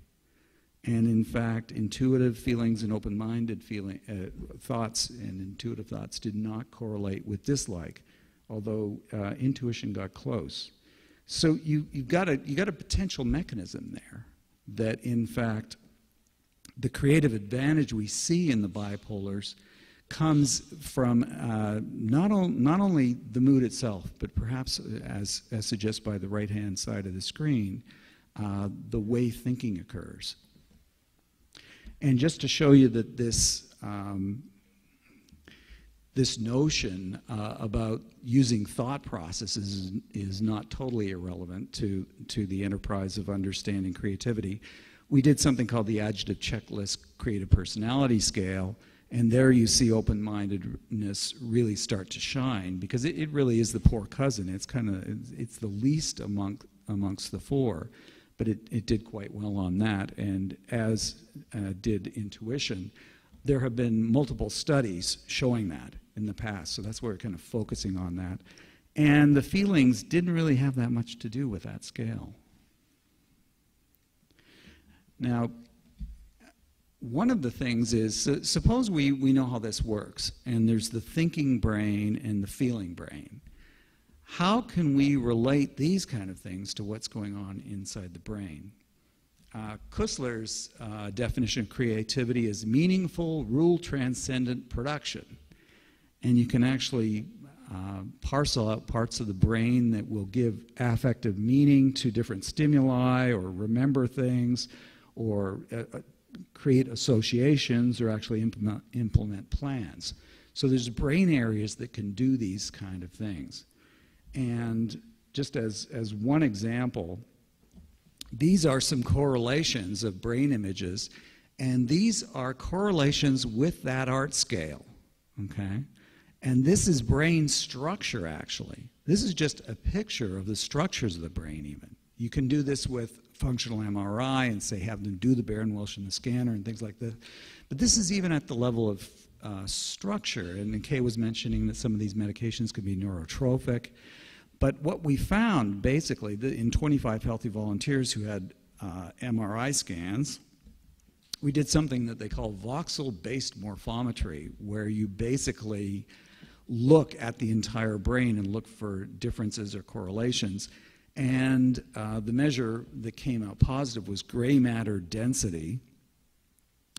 And in fact, intuitive feelings and open minded feeling, uh, thoughts and intuitive thoughts did not correlate with dislike, although uh, intuition got close. So you, you've got a, you got a potential mechanism there that, in fact, the creative advantage we see in the bipolars comes from uh, not, on, not only the mood itself, but perhaps, as, as suggested by the right hand side of the screen, uh, the way thinking occurs. And just to show you that this, um, this notion uh, about using thought processes is, not totally irrelevant to, to the enterprise of understanding creativity, we did something called the Adjective Checklist Creative Personality Scale and there you see open mindedness really start to shine because it, it really is the poor cousin. It's kind of it's the least among, amongst the four. but it, it did quite well on that, and as uh, did intuition. There have been multiple studies showing that in the past, so that's where we're kind of focusing on that. And the feelings didn't really have that much to do with that scale. Now, one of the things is suppose we, we know how this works, and there's the thinking brain and the feeling brain. How can we relate these kind of things to what's going on inside the brain? Uh, Kussler's uh, definition of creativity is meaningful, rule transcendent production. And you can actually uh, parcel out parts of the brain that will give affective meaning to different stimuli or remember things or uh, uh, create associations or actually implement, implement plans. So there's brain areas that can do these kind of things. And just as, as one example, these are some correlations of brain images, and these are correlations with that art scale, okay? And this is brain structure, actually. This is just a picture of the structures of the brain, even. You can do this with functional MRI and say have them do the Barron-Welsh in the scanner and things like that. But this is even at the level of uh, structure. And Kay was mentioning that some of these medications could be neurotrophic. But what we found basically in 25 healthy volunteers who had uh, MRI scans, we did something that they call voxel based morphometry, where you basically look at the entire brain and look for differences or correlations. And uh, the measure that came out positive was gray matter density.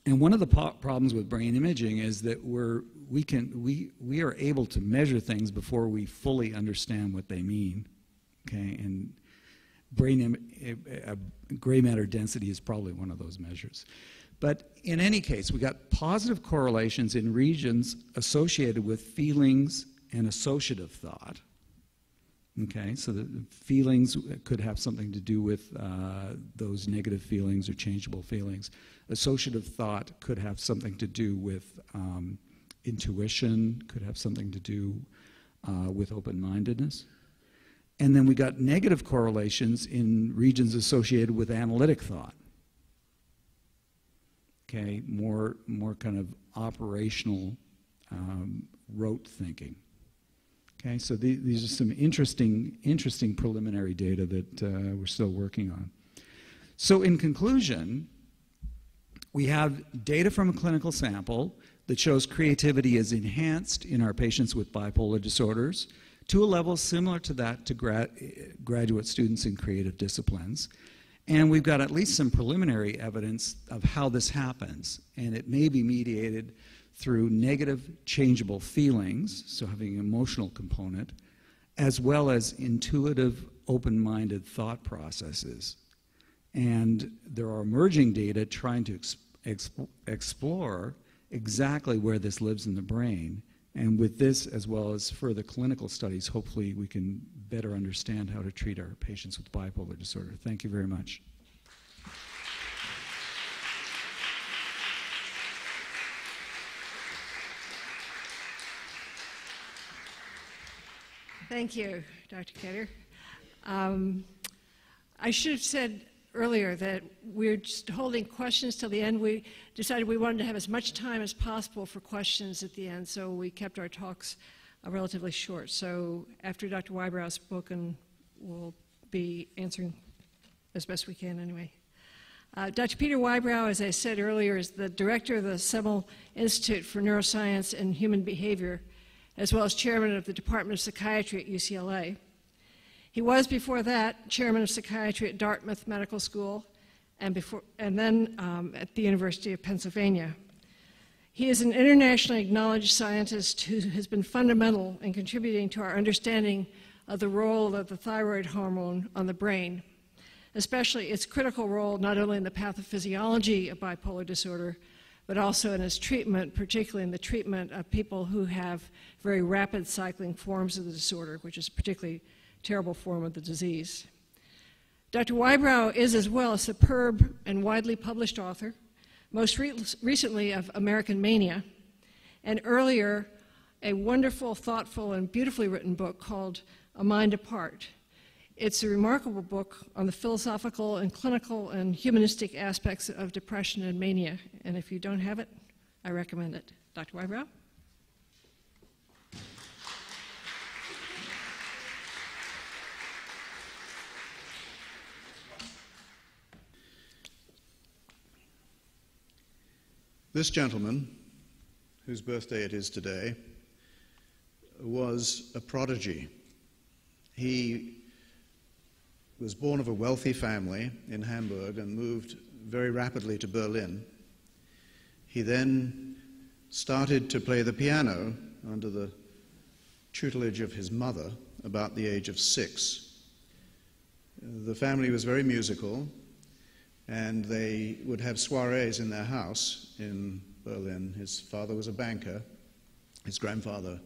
And one of the problems with brain imaging is that we're, we, can, we, we are able to measure things before we fully understand what they mean. Okay, and brain gray matter density is probably one of those measures. But in any case, we got positive correlations in regions associated with feelings and associative thought. Okay, so the feelings could have something to do with uh, those negative feelings or changeable feelings. Associative thought could have something to do with um, intuition, could have something to do uh, with open mindedness. And then we got negative correlations in regions associated with analytic thought. Okay, more, more kind of operational um, rote thinking. Okay, so the, these are some interesting, interesting preliminary data that uh, we're still working on. So in conclusion, we have data from a clinical sample that shows creativity is enhanced in our patients with bipolar disorders to a level similar to that to gra graduate students in creative disciplines. And we've got at least some preliminary evidence of how this happens, and it may be mediated through negative changeable feelings, so having an emotional component, as well as intuitive, open minded thought processes. And there are emerging data trying to explore exactly where this lives in the brain. And with this, as well as further clinical studies, hopefully we can better understand how to treat our patients with bipolar disorder. Thank you very much. Thank you, Dr. Ketter. Um, I should have said earlier that we're just holding questions till the end. We decided we wanted to have as much time as possible for questions at the end, so we kept our talks uh, relatively short. So after Dr. Whybrow has spoken, we'll be answering as best we can anyway. Uh, Dr. Peter Whybrow, as I said earlier, is the director of the Semel Institute for Neuroscience and Human Behavior as well as chairman of the Department of Psychiatry at UCLA. He was before that chairman of psychiatry at Dartmouth Medical School and, before, and then um, at the University of Pennsylvania. He is an internationally acknowledged scientist who has been fundamental in contributing to our understanding of the role of the thyroid hormone on the brain, especially its critical role not only in the pathophysiology of bipolar disorder, but also in its treatment, particularly in the treatment of people who have very rapid cycling forms of the disorder, which is a particularly terrible form of the disease. Dr. Whybrow is as well a superb and widely published author, most re recently of American Mania, and earlier a wonderful, thoughtful, and beautifully written book called A Mind Apart. It's a remarkable book on the philosophical and clinical and humanistic aspects of depression and mania. And if you don't have it, I recommend it. Dr. Whybrow? This gentleman, whose birthday it is today, was a prodigy. He was born of a wealthy family in Hamburg and moved very rapidly to Berlin. He then started to play the piano under the tutelage of his mother about the age of six. The family was very musical, and they would have soirees in their house in Berlin. His father was a banker. His grandfather,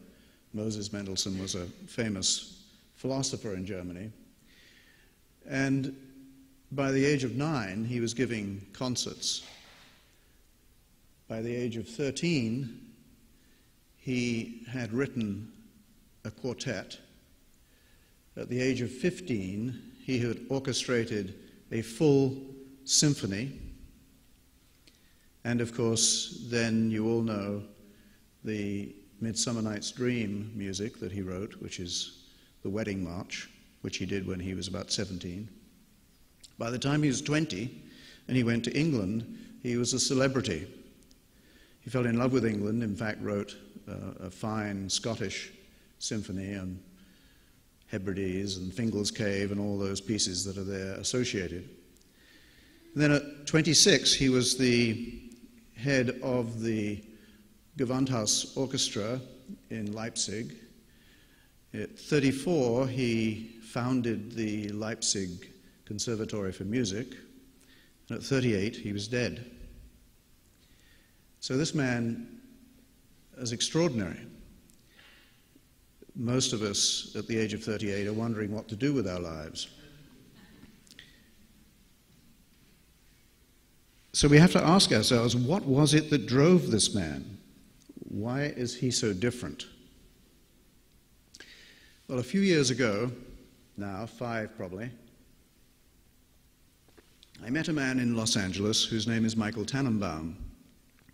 Moses Mendelssohn, was a famous philosopher in Germany. And by the age of nine, he was giving concerts. By the age of 13, he had written a quartet. At the age of 15, he had orchestrated a full symphony. And of course, then you all know the Midsummer Night's Dream music that he wrote, which is the Wedding March, which he did when he was about 17. By the time he was 20 and he went to England, he was a celebrity. He fell in love with England, in fact, wrote uh, a fine Scottish symphony on Hebrides and Fingal's Cave and all those pieces that are there associated. Then at 26, he was the head of the Gewandhaus Orchestra in Leipzig. At 34, he founded the Leipzig Conservatory for Music. And at 38, he was dead. So this man is extraordinary. Most of us at the age of 38 are wondering what to do with our lives. So we have to ask ourselves what was it that drove this man? Why is he so different? Well, a few years ago, now, five probably, I met a man in Los Angeles whose name is Michael Tennenbaum.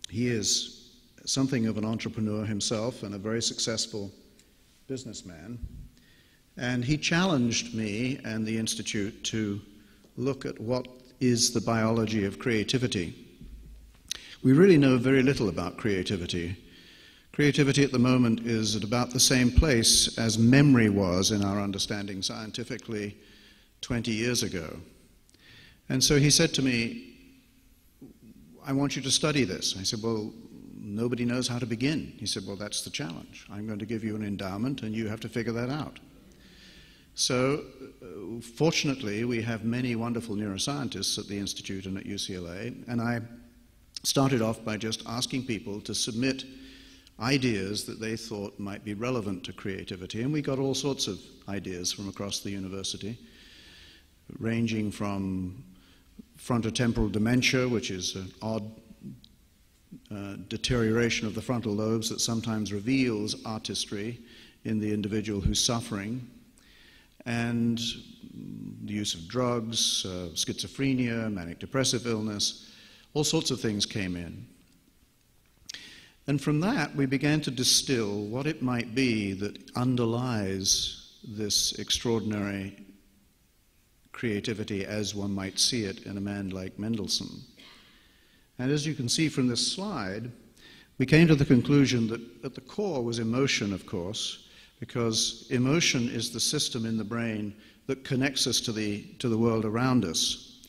He is something of an entrepreneur himself and a very successful businessman. And he challenged me and the Institute to look at what is the biology of creativity. We really know very little about creativity. Creativity at the moment is at about the same place as memory was in our understanding scientifically 20 years ago. And so he said to me, I want you to study this. I said, Well, nobody knows how to begin. He said, Well, that's the challenge. I'm going to give you an endowment and you have to figure that out. So, uh, fortunately, we have many wonderful neuroscientists at the Institute and at UCLA, and I started off by just asking people to submit ideas that they thought might be relevant to creativity, and we got all sorts of ideas from across the university, ranging from frontotemporal dementia, which is an odd uh, deterioration of the frontal lobes that sometimes reveals artistry in the individual who's suffering, and the use of drugs, uh, schizophrenia, manic depressive illness, all sorts of things came in. And from that, we began to distill what it might be that underlies this extraordinary creativity as one might see it in a man like Mendelssohn. And as you can see from this slide, we came to the conclusion that at the core was emotion, of course, because emotion is the system in the brain that connects us to the, to the world around us.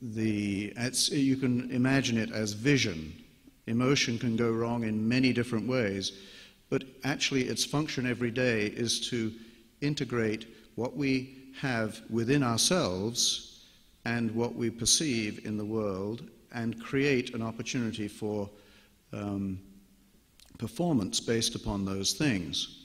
The, you can imagine it as vision. Emotion can go wrong in many different ways, but actually its function every day is to integrate what we have within ourselves and what we perceive in the world and create an opportunity for um, performance based upon those things.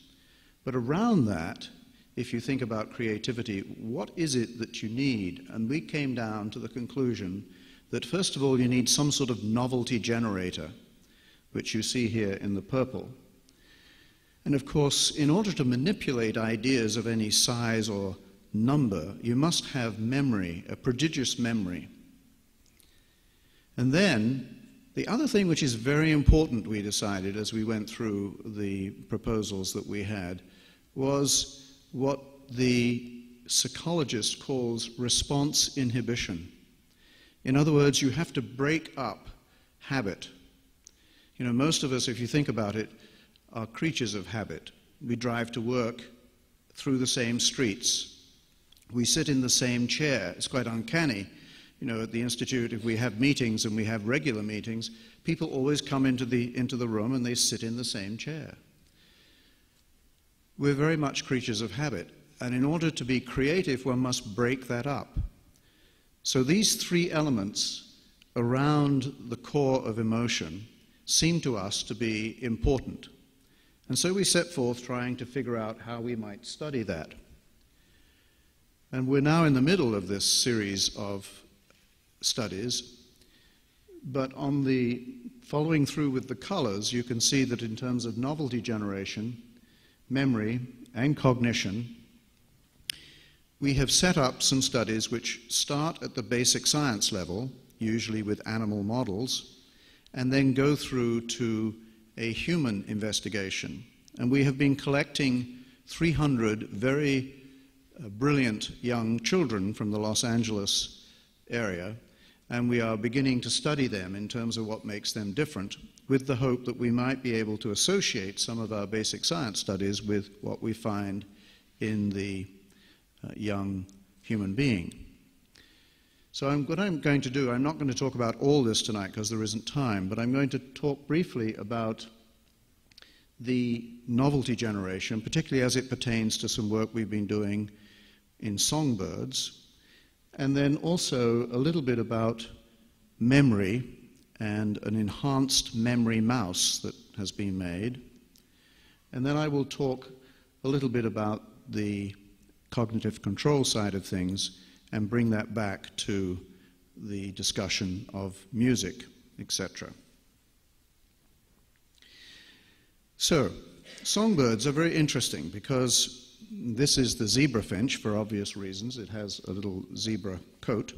But around that, if you think about creativity, what is it that you need? And we came down to the conclusion that first of all, you need some sort of novelty generator, which you see here in the purple. And of course, in order to manipulate ideas of any size or number, you must have memory, a prodigious memory. And then, the other thing which is very important, we decided as we went through the proposals that we had, was what the psychologist calls response inhibition. In other words, you have to break up habit. You know, most of us, if you think about it, are creatures of habit. We drive to work through the same streets. We sit in the same chair. It's quite uncanny. You know, at the Institute, if we have meetings and we have regular meetings, people always come into the, into the room and they sit in the same chair. We're very much creatures of habit. And in order to be creative, one must break that up. So these three elements around the core of emotion seem to us to be important. And so we set forth trying to figure out how we might study that. And we're now in the middle of this series of studies. But on the following through with the colors, you can see that in terms of novelty generation, memory, and cognition, we have set up some studies which start at the basic science level, usually with animal models, and then go through to a human investigation. And we have been collecting 300 very uh, brilliant young children from the Los Angeles area, and we are beginning to study them in terms of what makes them different, with the hope that we might be able to associate some of our basic science studies with what we find in the uh, young human being. So I'm, what I'm going to do, I'm not going to talk about all this tonight because there isn't time, but I'm going to talk briefly about the novelty generation, particularly as it pertains to some work we've been doing in songbirds, and then also a little bit about memory and an enhanced memory mouse that has been made. And then I will talk a little bit about the cognitive control side of things and bring that back to the discussion of music, etc. So, songbirds are very interesting because this is the zebra finch for obvious reasons. It has a little zebra coat.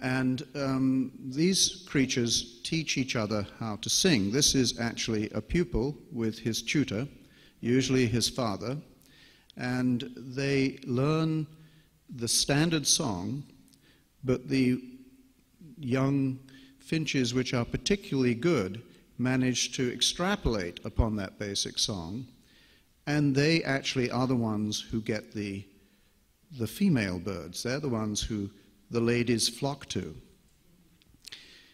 And um, these creatures teach each other how to sing. This is actually a pupil with his tutor, usually his father, and they learn the standard song, but the young finches, which are particularly good, manage to extrapolate upon that basic song, and they actually are the ones who get the, the female birds. They're the ones who the ladies flock to.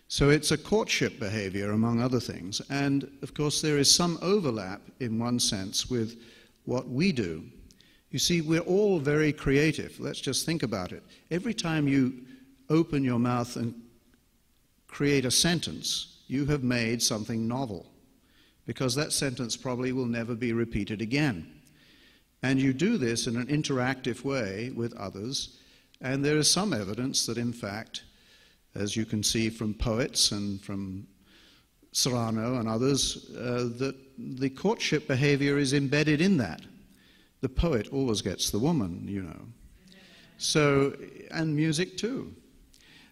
So it's a courtship behavior, among other things. And of course, there is some overlap, in one sense, with what we do. You see, we're all very creative. Let's just think about it. Every time you open your mouth and create a sentence, you have made something novel because that sentence probably will never be repeated again. And you do this in an interactive way with others, and there is some evidence that, in fact, as you can see from poets and from Cyrano and others, uh, that the courtship behavior is embedded in that the poet always gets the woman, you know. So, and music too.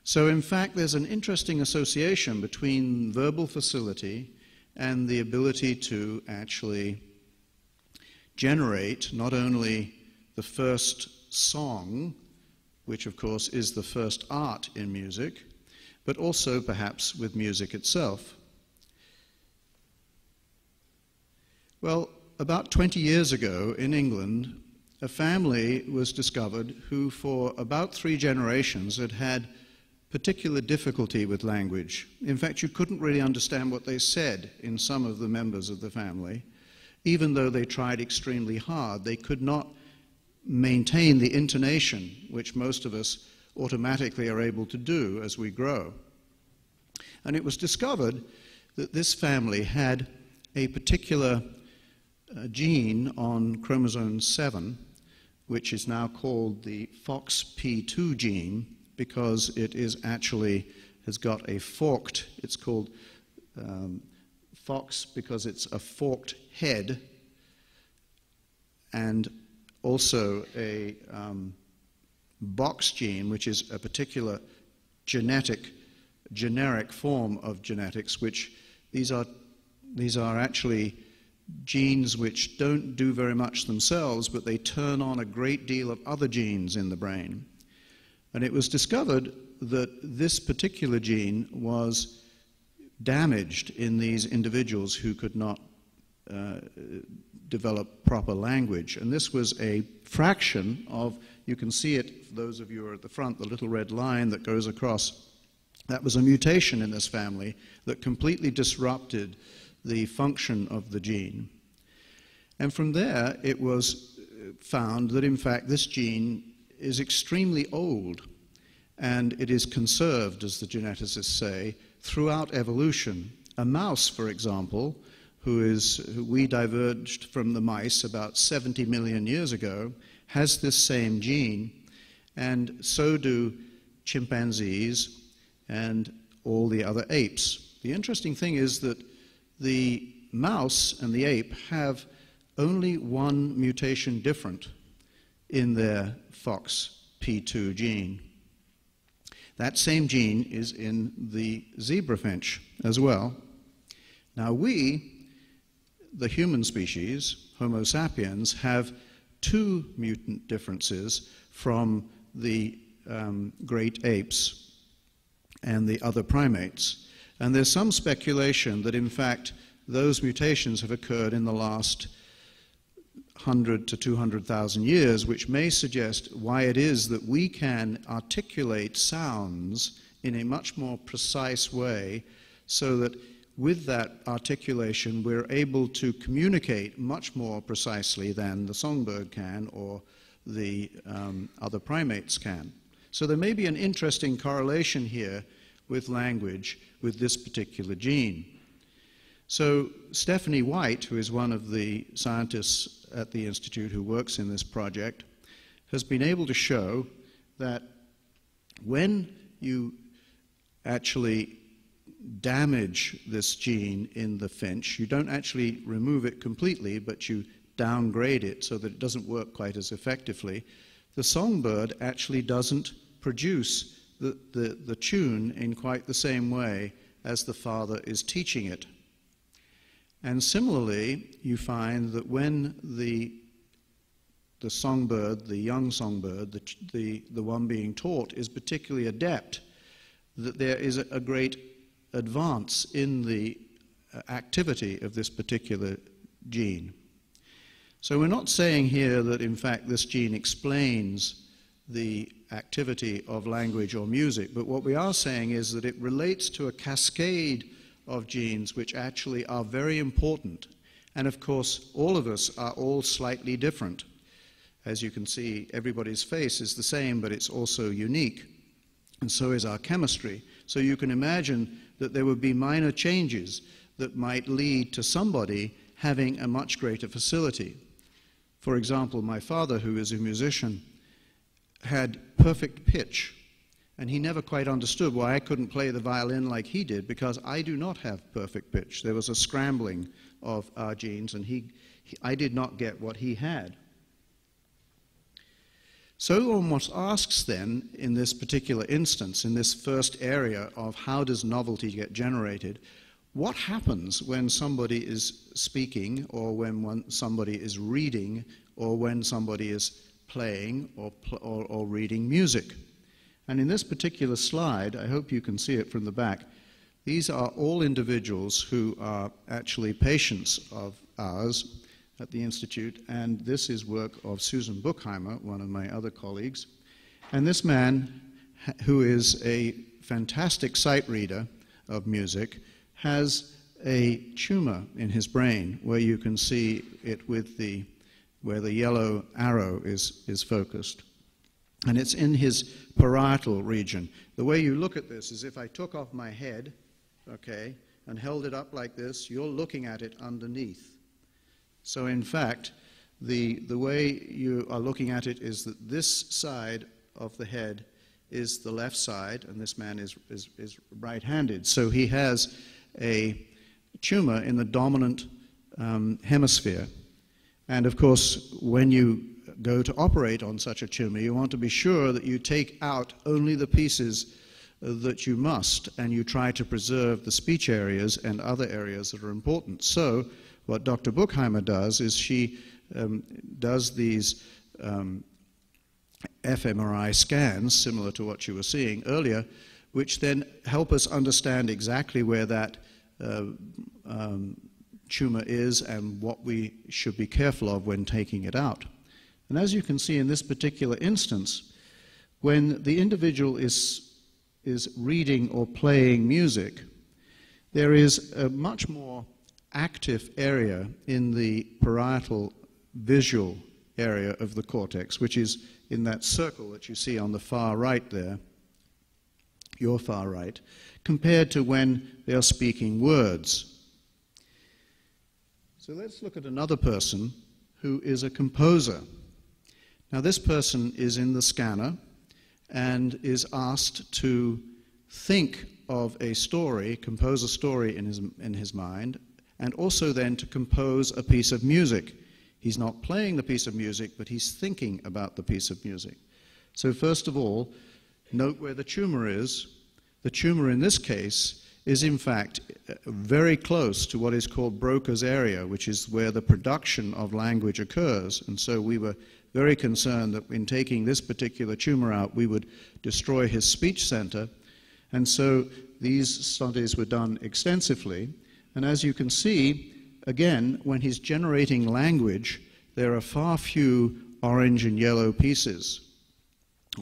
So, in fact, there's an interesting association between verbal facility and the ability to actually generate not only the first song, which of course is the first art in music, but also perhaps with music itself. Well, about 20 years ago in England, a family was discovered who, for about three generations, had had particular difficulty with language. In fact, you couldn't really understand what they said in some of the members of the family. Even though they tried extremely hard, they could not maintain the intonation, which most of us automatically are able to do as we grow. And it was discovered that this family had a particular a gene on chromosome 7, which is now called the FOXP2 gene because it is actually has got a forked, it's called um, FOX because it's a forked head and also a um, box gene, which is a particular genetic, generic form of genetics, which these are, these are actually genes which don't do very much themselves, but they turn on a great deal of other genes in the brain. And it was discovered that this particular gene was damaged in these individuals who could not uh, develop proper language. And this was a fraction of, you can see it, for those of you who are at the front, the little red line that goes across. That was a mutation in this family that completely disrupted the function of the gene. And from there, it was found that in fact this gene is extremely old and it is conserved, as the geneticists say, throughout evolution. A mouse, for example, who is who we diverged from the mice about 70 million years ago, has this same gene, and so do chimpanzees and all the other apes. The interesting thing is that the mouse and the ape have only one mutation different in their FOXP2 gene. That same gene is in the zebra finch as well. Now, we, the human species, Homo sapiens, have two mutant differences from the um, great apes and the other primates. And there's some speculation that, in fact, those mutations have occurred in the last 100 to 200,000 years, which may suggest why it is that we can articulate sounds in a much more precise way so that with that articulation we're able to communicate much more precisely than the songbird can or the um, other primates can. So there may be an interesting correlation here with language with this particular gene. So Stephanie White, who is one of the scientists at the Institute who works in this project, has been able to show that when you actually damage this gene in the finch, you don't actually remove it completely, but you downgrade it so that it doesn't work quite as effectively, the songbird actually doesn't produce the, the, the tune in quite the same way as the father is teaching it. And similarly, you find that when the, the songbird, the young songbird, the, the, the one being taught, is particularly adept, that there is a, a great advance in the uh, activity of this particular gene. So we're not saying here that in fact this gene explains the activity of language or music, but what we are saying is that it relates to a cascade of genes which actually are very important. And of course, all of us are all slightly different. As you can see, everybody's face is the same, but it's also unique. And so is our chemistry. So you can imagine that there would be minor changes that might lead to somebody having a much greater facility. For example, my father, who is a musician, had perfect pitch. And he never quite understood why I couldn't play the violin like he did because I do not have perfect pitch. There was a scrambling of our genes, and he, he I did not get what he had. So must asks then, in this particular instance, in this first area of how does novelty get generated, what happens when somebody is speaking, or when one, somebody is reading, or when somebody is playing or, or, or reading music. And in this particular slide, I hope you can see it from the back, these are all individuals who are actually patients of ours at the Institute, and this is work of Susan Bookheimer, one of my other colleagues. And this man, who is a fantastic sight reader of music, has a tumor in his brain where you can see it with the where the yellow arrow is, is focused. And it's in his parietal region. The way you look at this is if I took off my head, okay, and held it up like this, you're looking at it underneath. So in fact, the, the way you are looking at it is that this side of the head is the left side, and this man is, is, is right-handed. So he has a tumor in the dominant um, hemisphere. And of course, when you go to operate on such a tumor, you want to be sure that you take out only the pieces uh, that you must, and you try to preserve the speech areas and other areas that are important. So, what Dr. Bookheimer does is she um, does these um, fMRI scans, similar to what you were seeing earlier, which then help us understand exactly where that uh, um, tumor is and what we should be careful of when taking it out. And as you can see in this particular instance, when the individual is, is reading or playing music, there is a much more active area in the parietal visual area of the cortex, which is in that circle that you see on the far right there, your far right, compared to when they are speaking words. So let's look at another person who is a composer. Now, this person is in the scanner and is asked to think of a story, compose a story in his, in his mind, and also then to compose a piece of music. He's not playing the piece of music, but he's thinking about the piece of music. So, first of all, note where the tumor is. The tumor in this case is, in fact, very close to what is called Broca's area, which is where the production of language occurs. And so we were very concerned that in taking this particular tumor out, we would destroy his speech center. And so these studies were done extensively. And as you can see, again, when he's generating language, there are far few orange and yellow pieces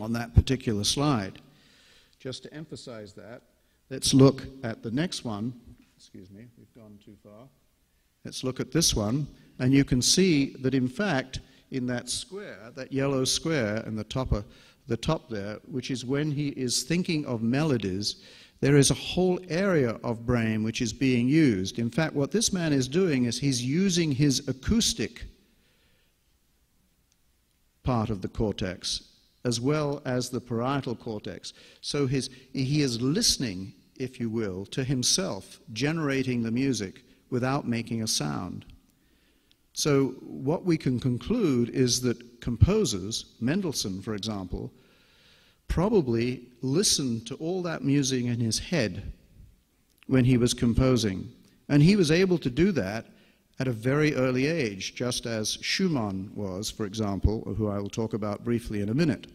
on that particular slide. Just to emphasize that, let's look at the next one. Excuse me, we've gone too far. Let's look at this one, and you can see that in fact, in that square, that yellow square in the the top there, which is when he is thinking of melodies, there is a whole area of brain which is being used. In fact, what this man is doing is he's using his acoustic part of the cortex as well as the parietal cortex. So his, he is listening, if you will, to himself generating the music without making a sound. So, what we can conclude is that composers, Mendelssohn, for example, probably listened to all that music in his head when he was composing. And he was able to do that at a very early age, just as Schumann was, for example, who I will talk about briefly in a minute.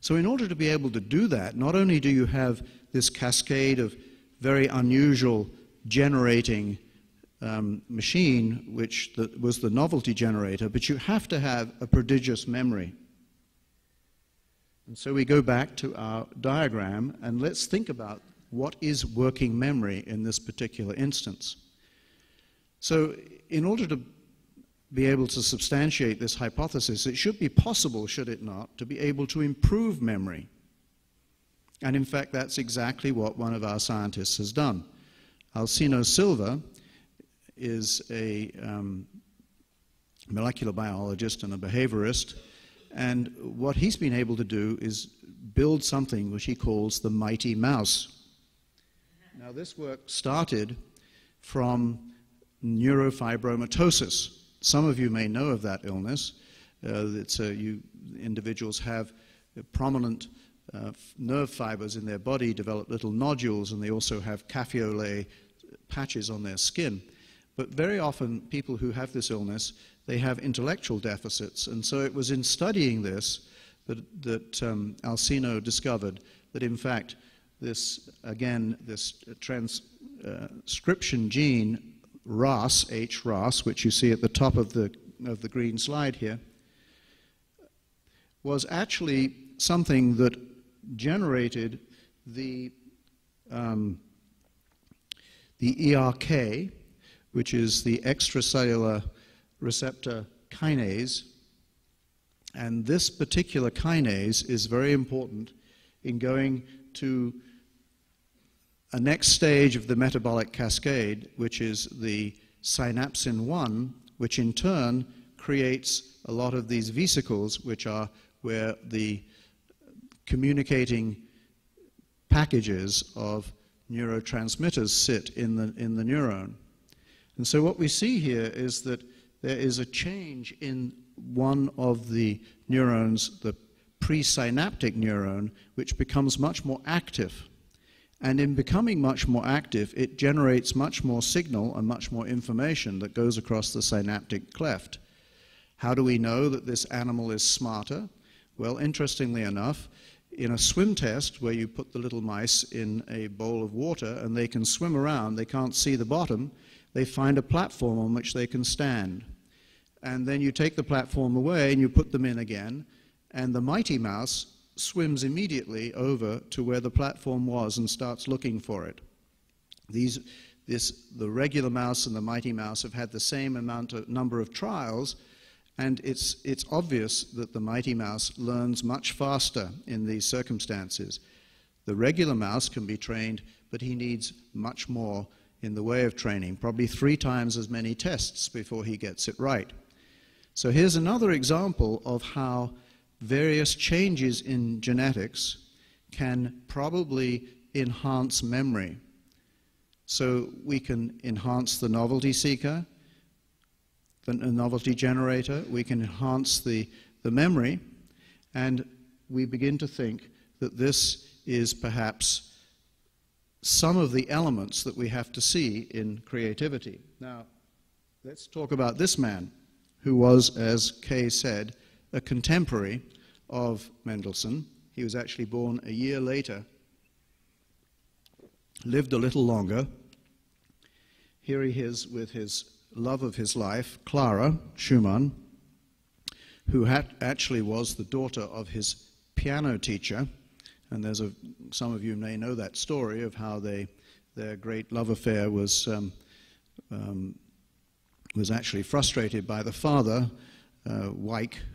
So, in order to be able to do that, not only do you have this cascade of very unusual generating um, machine, which the, was the novelty generator, but you have to have a prodigious memory. And so we go back to our diagram and let's think about what is working memory in this particular instance. So in order to be able to substantiate this hypothesis, it should be possible, should it not, to be able to improve memory. And in fact, that's exactly what one of our scientists has done. Alcino Silva is a um, molecular biologist and a behaviorist and what he's been able to do is build something which he calls the mighty mouse. Now, this work started from neurofibromatosis. Some of you may know of that illness. Uh, it's a, you, individuals have prominent uh, nerve fibers in their body, develop little nodules, and they also have lait patches on their skin. But very often, people who have this illness they have intellectual deficits. And so it was in studying this that, that um, Alcino discovered that, in fact, this, again, this transcription gene, RAS, HRAS, which you see at the top of the, of the green slide here, was actually something that generated the, um, the ERK, which is the extracellular receptor kinase. And this particular kinase is very important in going to a next stage of the metabolic cascade, which is the synapsin 1, which in turn creates a lot of these vesicles, which are where the communicating packages of neurotransmitters sit in the, in the neuron. And so what we see here is that there is a change in one of the neurons, the presynaptic neuron, which becomes much more active. And in becoming much more active, it generates much more signal and much more information that goes across the synaptic cleft. How do we know that this animal is smarter? Well, interestingly enough, in a swim test where you put the little mice in a bowl of water and they can swim around, they can't see the bottom, they find a platform on which they can stand. And then you take the platform away and you put them in again, and the mighty mouse swims immediately over to where the platform was and starts looking for it. These, this, the regular mouse and the mighty mouse have had the same amount of number of trials, and it's, it's obvious that the mighty mouse learns much faster in these circumstances. The regular mouse can be trained, but he needs much more in the way of training, probably three times as many tests before he gets it right. So here's another example of how various changes in genetics can probably enhance memory. So we can enhance the novelty seeker, the novelty generator, we can enhance the, the memory, and we begin to think that this is perhaps some of the elements that we have to see in creativity. Now, let's talk about this man, who was, as Kay said, a contemporary of Mendelssohn. He was actually born a year later, lived a little longer. Here he is with his love of his life, Clara Schumann, who actually was the daughter of his piano teacher. And there's a, some of you may know that story of how they, their great love affair was, um, um, was actually frustrated by the father, uh,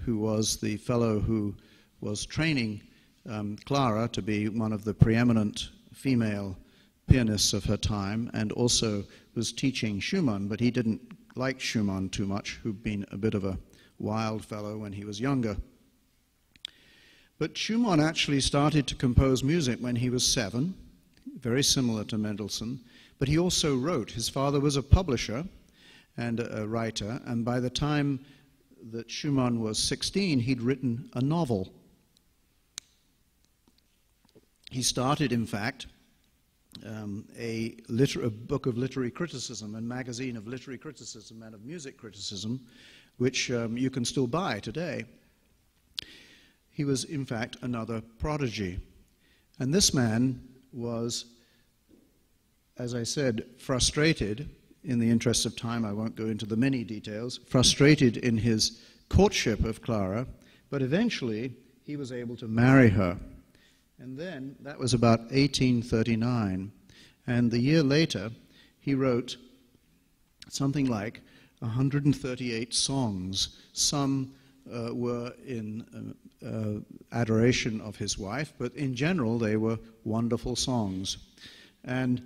who was the fellow who was training um, Clara to be one of the preeminent female pianists of her time and also was teaching Schumann, but he didn't like Schumann too much, who'd been a bit of a wild fellow when he was younger. But Schumann actually started to compose music when he was seven, very similar to Mendelssohn, but he also wrote. His father was a publisher and a writer, and by the time that Schumann was 16, he'd written a novel. He started, in fact, um, a, a, book of literary criticism and magazine of literary criticism and of music criticism, which um, you can still buy today. He was, in fact, another prodigy. And this man was, as I said, frustrated. In the interest of time, I won't go into the many details. Frustrated in his courtship of Clara, but eventually he was able to marry her. And then that was about 1839. And the year later, he wrote something like 138 songs. Some uh, were in uh, uh, adoration of his wife, but in general, they were wonderful songs. And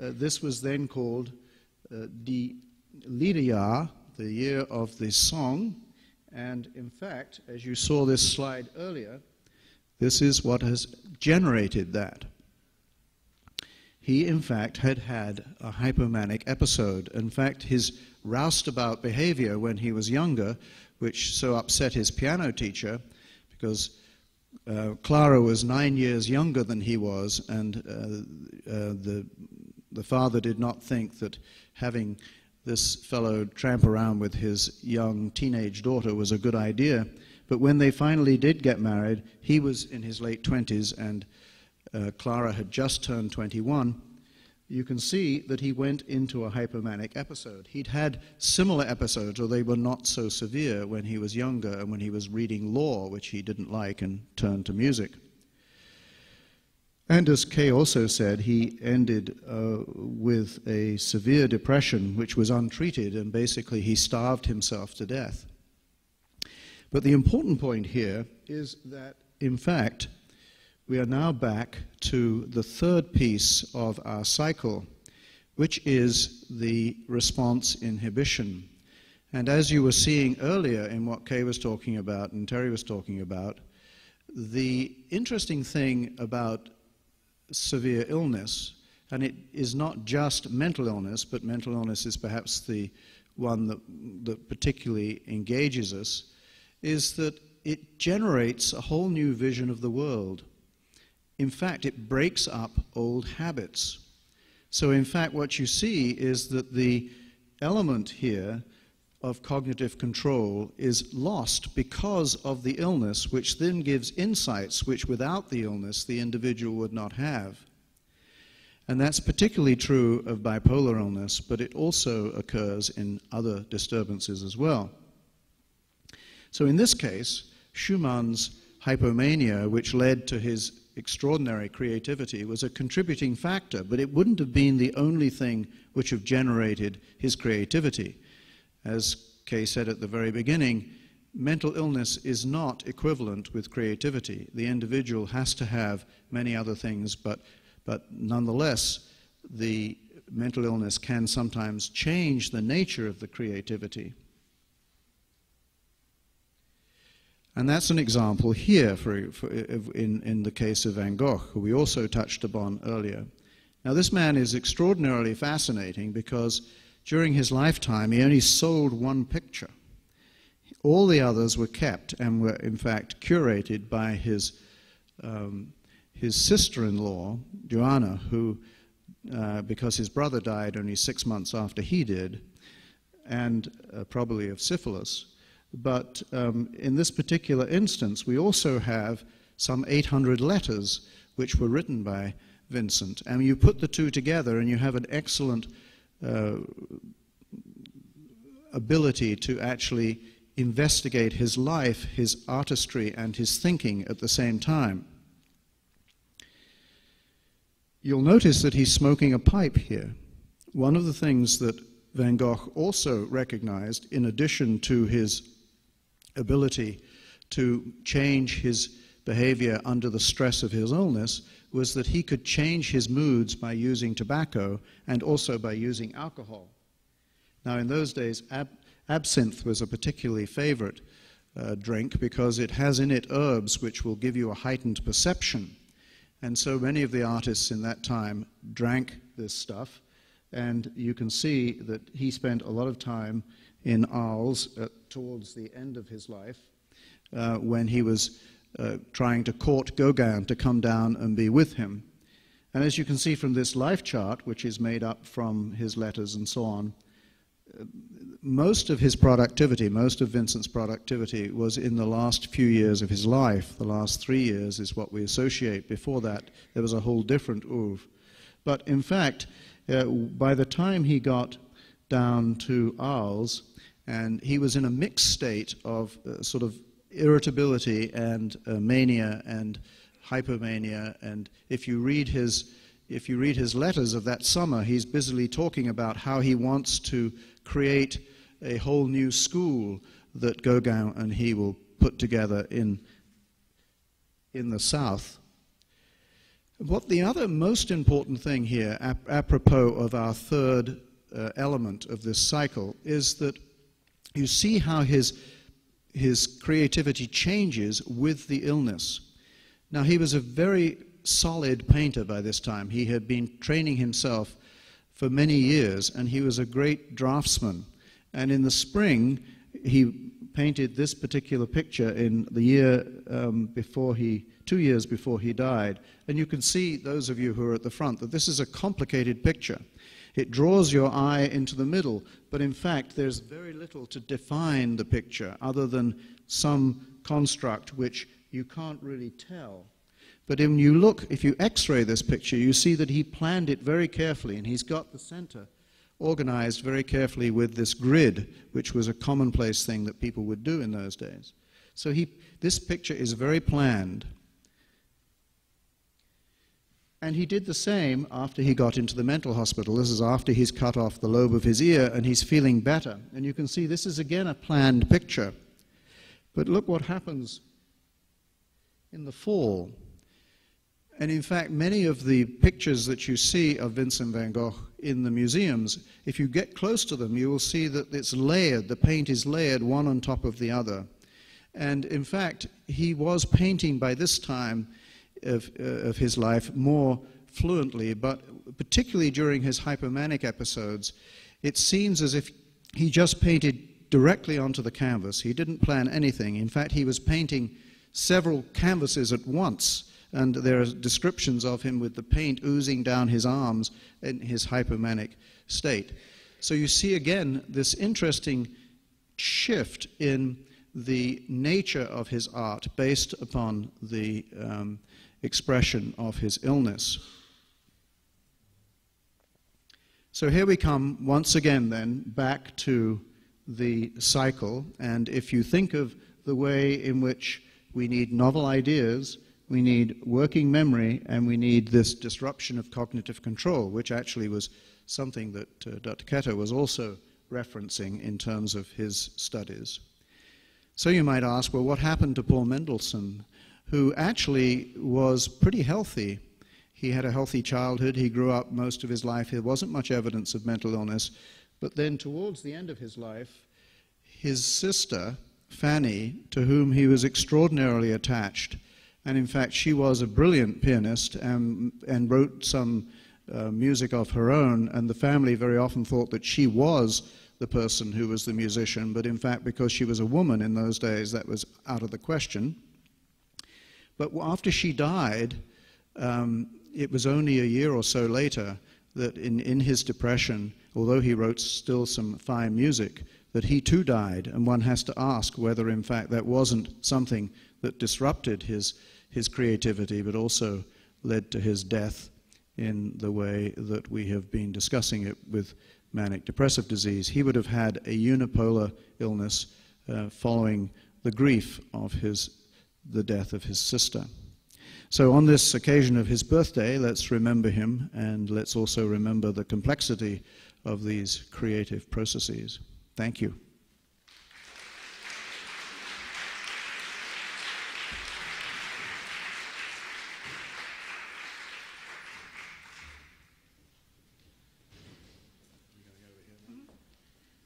uh, this was then called uh, Die Liederjahr, the year of the song. And in fact, as you saw this slide earlier, this is what has generated that. He, in fact, had had a hypomanic episode. In fact, his roustabout behavior when he was younger, which so upset his piano teacher, because uh, Clara was nine years younger than he was, and uh, uh, the, the father did not think that having this fellow tramp around with his young teenage daughter was a good idea. But when they finally did get married, he was in his late 20s and uh, Clara had just turned 21. You can see that he went into a hypomanic episode. He'd had similar episodes, or they were not so severe when he was younger and when he was reading law, which he didn't like, and turned to music. And as Kay also said, he ended uh, with a severe depression which was untreated, and basically he starved himself to death. But the important point here is that, in fact, we are now back to the third piece of our cycle, which is the response inhibition. And as you were seeing earlier in what Kay was talking about and Terry was talking about, the interesting thing about severe illness, and it is not just mental illness, but mental illness is perhaps the one that, that particularly engages us, is that it generates a whole new vision of the world. In fact, it breaks up old habits. So, in fact, what you see is that the element here of cognitive control is lost because of the illness, which then gives insights which without the illness the individual would not have. And that's particularly true of bipolar illness, but it also occurs in other disturbances as well. So in this case, Schumann's hypomania, which led to his extraordinary creativity, was a contributing factor, but it wouldn't have been the only thing which have generated his creativity. As Kay said at the very beginning, mental illness is not equivalent with creativity. The individual has to have many other things, but, but nonetheless, the mental illness can sometimes change the nature of the creativity. And that's an example here for, for, in, in the case of Van Gogh, who we also touched upon earlier. Now, this man is extraordinarily fascinating because during his lifetime he only sold one picture. All the others were kept and were, in fact, curated by his, um, his sister in law, Joanna, who, uh, because his brother died only six months after he did, and uh, probably of syphilis. But um, in this particular instance, we also have some 800 letters which were written by Vincent. And you put the two together and you have an excellent uh, ability to actually investigate his life, his artistry, and his thinking at the same time. You'll notice that he's smoking a pipe here. One of the things that Van Gogh also recognized, in addition to his ability to change his behavior under the stress of his illness, was that he could change his moods by using tobacco and also by using alcohol. Now, in those days, ab absinthe was a particularly favorite uh, drink because it has in it herbs which will give you a heightened perception. And so many of the artists in that time drank this stuff, and you can see that he spent a lot of time in Arles uh, towards the end of his life uh, when he was uh, trying to court Gauguin to come down and be with him. And as you can see from this life chart, which is made up from his letters and so on, uh, most of his productivity, most of Vincent's productivity was in the last few years of his life. The last three years is what we associate. Before that, there was a whole different oeuvre. But in fact, uh, by the time he got down to Arles, and he was in a mixed state of uh, sort of irritability and uh, mania and hypomania. And if you read his if you read his letters of that summer, he's busily talking about how he wants to create a whole new school that Gauguin and he will put together in, in the South. What the other most important thing here, ap apropos of our third uh, element of this cycle, is that you see how his his creativity changes with the illness. Now, he was a very solid painter by this time. He had been training himself for many years, and he was a great draftsman. And in the spring, he painted this particular picture in the year um, before he, two years before he died. And you can see, those of you who are at the front, that this is a complicated picture. It draws your eye into the middle, but in fact, there's very little to define the picture other than some construct which you can't really tell. But when you look, if you x ray this picture, you see that he planned it very carefully, and he's got the center organized very carefully with this grid, which was a commonplace thing that people would do in those days. So he, this picture is very planned. And he did the same after he got into the mental hospital. This is after he's cut off the lobe of his ear and he's feeling better. And you can see this is again a planned picture. But look what happens in the fall. And in fact, many of the pictures that you see of Vincent van Gogh in the museums, if you get close to them, you will see that it's layered. The paint is layered one on top of the other. And in fact, he was painting by this time of, uh, of his life more fluently, but particularly during his hypomanic episodes, it seems as if he just painted directly onto the canvas. He didn't plan anything. In fact, he was painting several canvases at once. And there are descriptions of him with the paint oozing down his arms in his hypomanic state. So you see again this interesting shift in the nature of his art based upon the um, expression of his illness. So here we come once again, then, back to the cycle. And if you think of the way in which we need novel ideas, we need working memory, and we need this disruption of cognitive control, which actually was something that uh, Dr. Ketter was also referencing in terms of his studies. So you might ask, well, what happened to Paul Mendelssohn, who actually was pretty healthy he had a healthy childhood. He grew up most of his life. There wasn't much evidence of mental illness. But then, towards the end of his life, his sister, Fanny, to whom he was extraordinarily attached, and in fact, she was a brilliant pianist and, and wrote some uh, music of her own, and the family very often thought that she was the person who was the musician, but in fact, because she was a woman in those days, that was out of the question. But after she died, um, it was only a year or so later that in, in his depression, although he wrote still some fine music, that he too died. And one has to ask whether, in fact, that wasn't something that disrupted his, his creativity, but also led to his death in the way that we have been discussing it with manic depressive disease. He would have had a unipolar illness uh, following the grief of his, the death of his sister. So, on this occasion of his birthday, let's remember him and let's also remember the complexity of these creative processes. Thank you.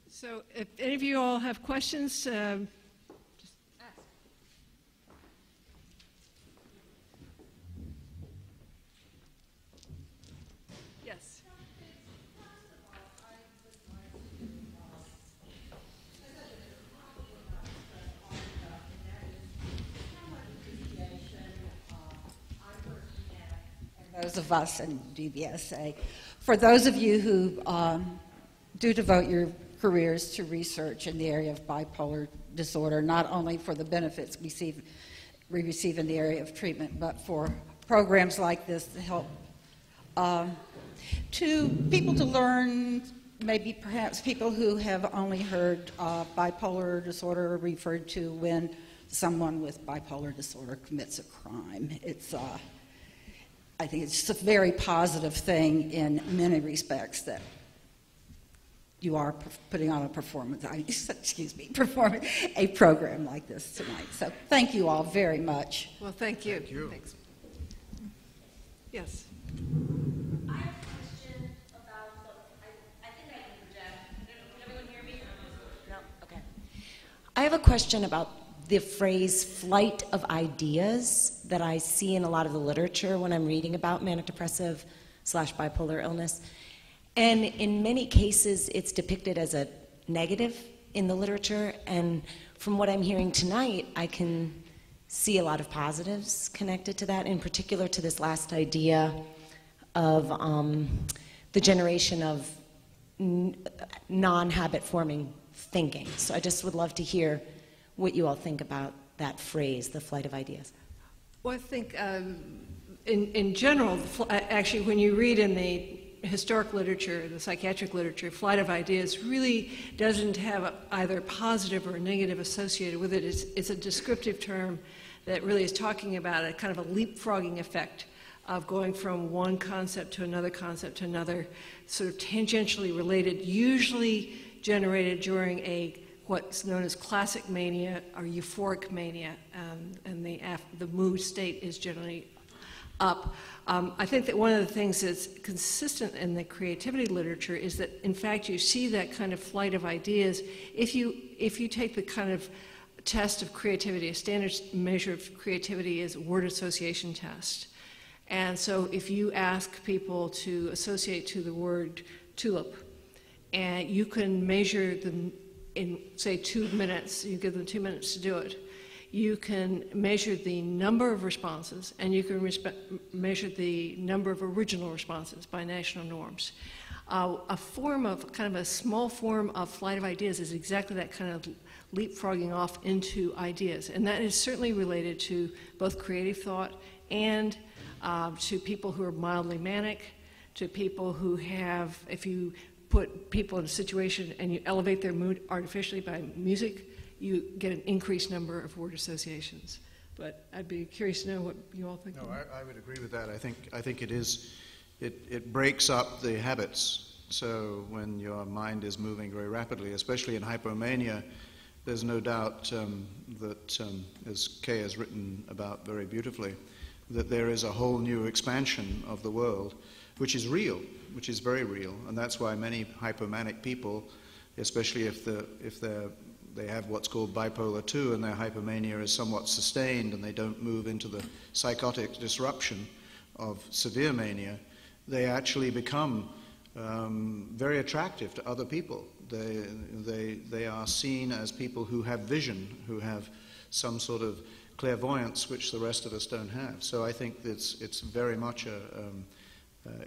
So, if any of you all have questions, um, those of us in DBSA. For those of you who um, do devote your careers to research in the area of bipolar disorder, not only for the benefits we receive, we receive in the area of treatment, but for programs like this to help um, to people to learn, maybe perhaps people who have only heard uh, bipolar disorder referred to when someone with bipolar disorder commits a crime. It's uh, I think it's a very positive thing in many respects that you are putting on a performance, excuse me, perform a program like this tonight. So thank you all very much. Well, thank you. Thank you. Thanks. Yes. I have a question about I I think I can project. I have a question about The phrase flight of ideas that I see in a lot of the literature when I'm reading about manic depressive slash bipolar illness. And in many cases, it's depicted as a negative in the literature. And from what I'm hearing tonight, I can see a lot of positives connected to that, in particular to this last idea of um, the generation of non habit forming thinking. So I just would love to hear what you all think about that phrase, the flight of ideas. Well, I think um, in, in general, actually, when you read in the historic literature, the psychiatric literature, flight of ideas really doesn't have either positive or negative associated with it. It's, it's a descriptive term that really is talking about a kind of a leapfrogging effect of going from one concept to another concept to another, sort of tangentially related, usually generated during a what's known as classic mania or euphoric mania, um, and the, the mood state is generally up. Um, I think that one of the things that's consistent in the creativity literature is that, in fact, you see that kind of flight of ideas if you if you take the kind of test of creativity. A standard measure of creativity is a word association test, and so if you ask people to associate to the word tulip, and you can measure the in, say, two minutes, you give them two minutes to do it, you can measure the number of responses and you can measure the number of original responses by national norms. Uh, a form of, kind of a small form of flight of ideas is exactly that kind of leapfrogging off into ideas. And that is certainly related to both creative thought and uh, to people who are mildly manic, to people who have, if you put people in a situation and you elevate their mood artificially by music, you get an increased number of word associations. But I'd be curious to know what you all think. No, I, I would agree with that. I think, I think it is, it, it breaks up the habits. So when your mind is moving very rapidly, especially in hypomania, there's no doubt um, that, um, as Kay has written about very beautifully, that there is a whole new expansion of the world, which is real, which is very real, and that's why many hypomanic people, especially if, the, if they're, they have what's called bipolar 2 and their hypomania is somewhat sustained and they don't move into the psychotic disruption of severe mania, they actually become um, very attractive to other people. They, they, they are seen as people who have vision, who have some sort of clairvoyance which the rest of us don't have. So I think it's, it's very much, a, um,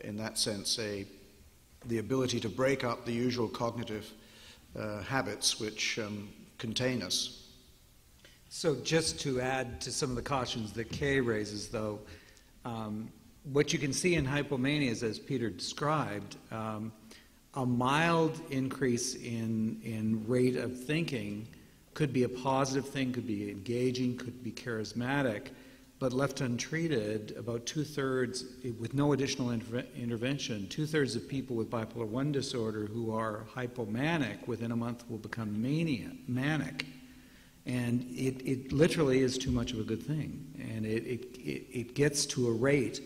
in that sense, a, the ability to break up the usual cognitive uh, habits which um, contain us. So, just to add to some of the cautions that Kay raises, though, um, what you can see in hypomania is, as Peter described, um, a mild increase in, in rate of thinking could be a positive thing, could be engaging, could be charismatic, but left untreated, about two thirds, with no additional interve- intervention, two thirds of people with bipolar 1 disorder who are hypomanic within a month will become mania, manic. And it, it literally is too much of a good thing. And it, it, it, it gets to a rate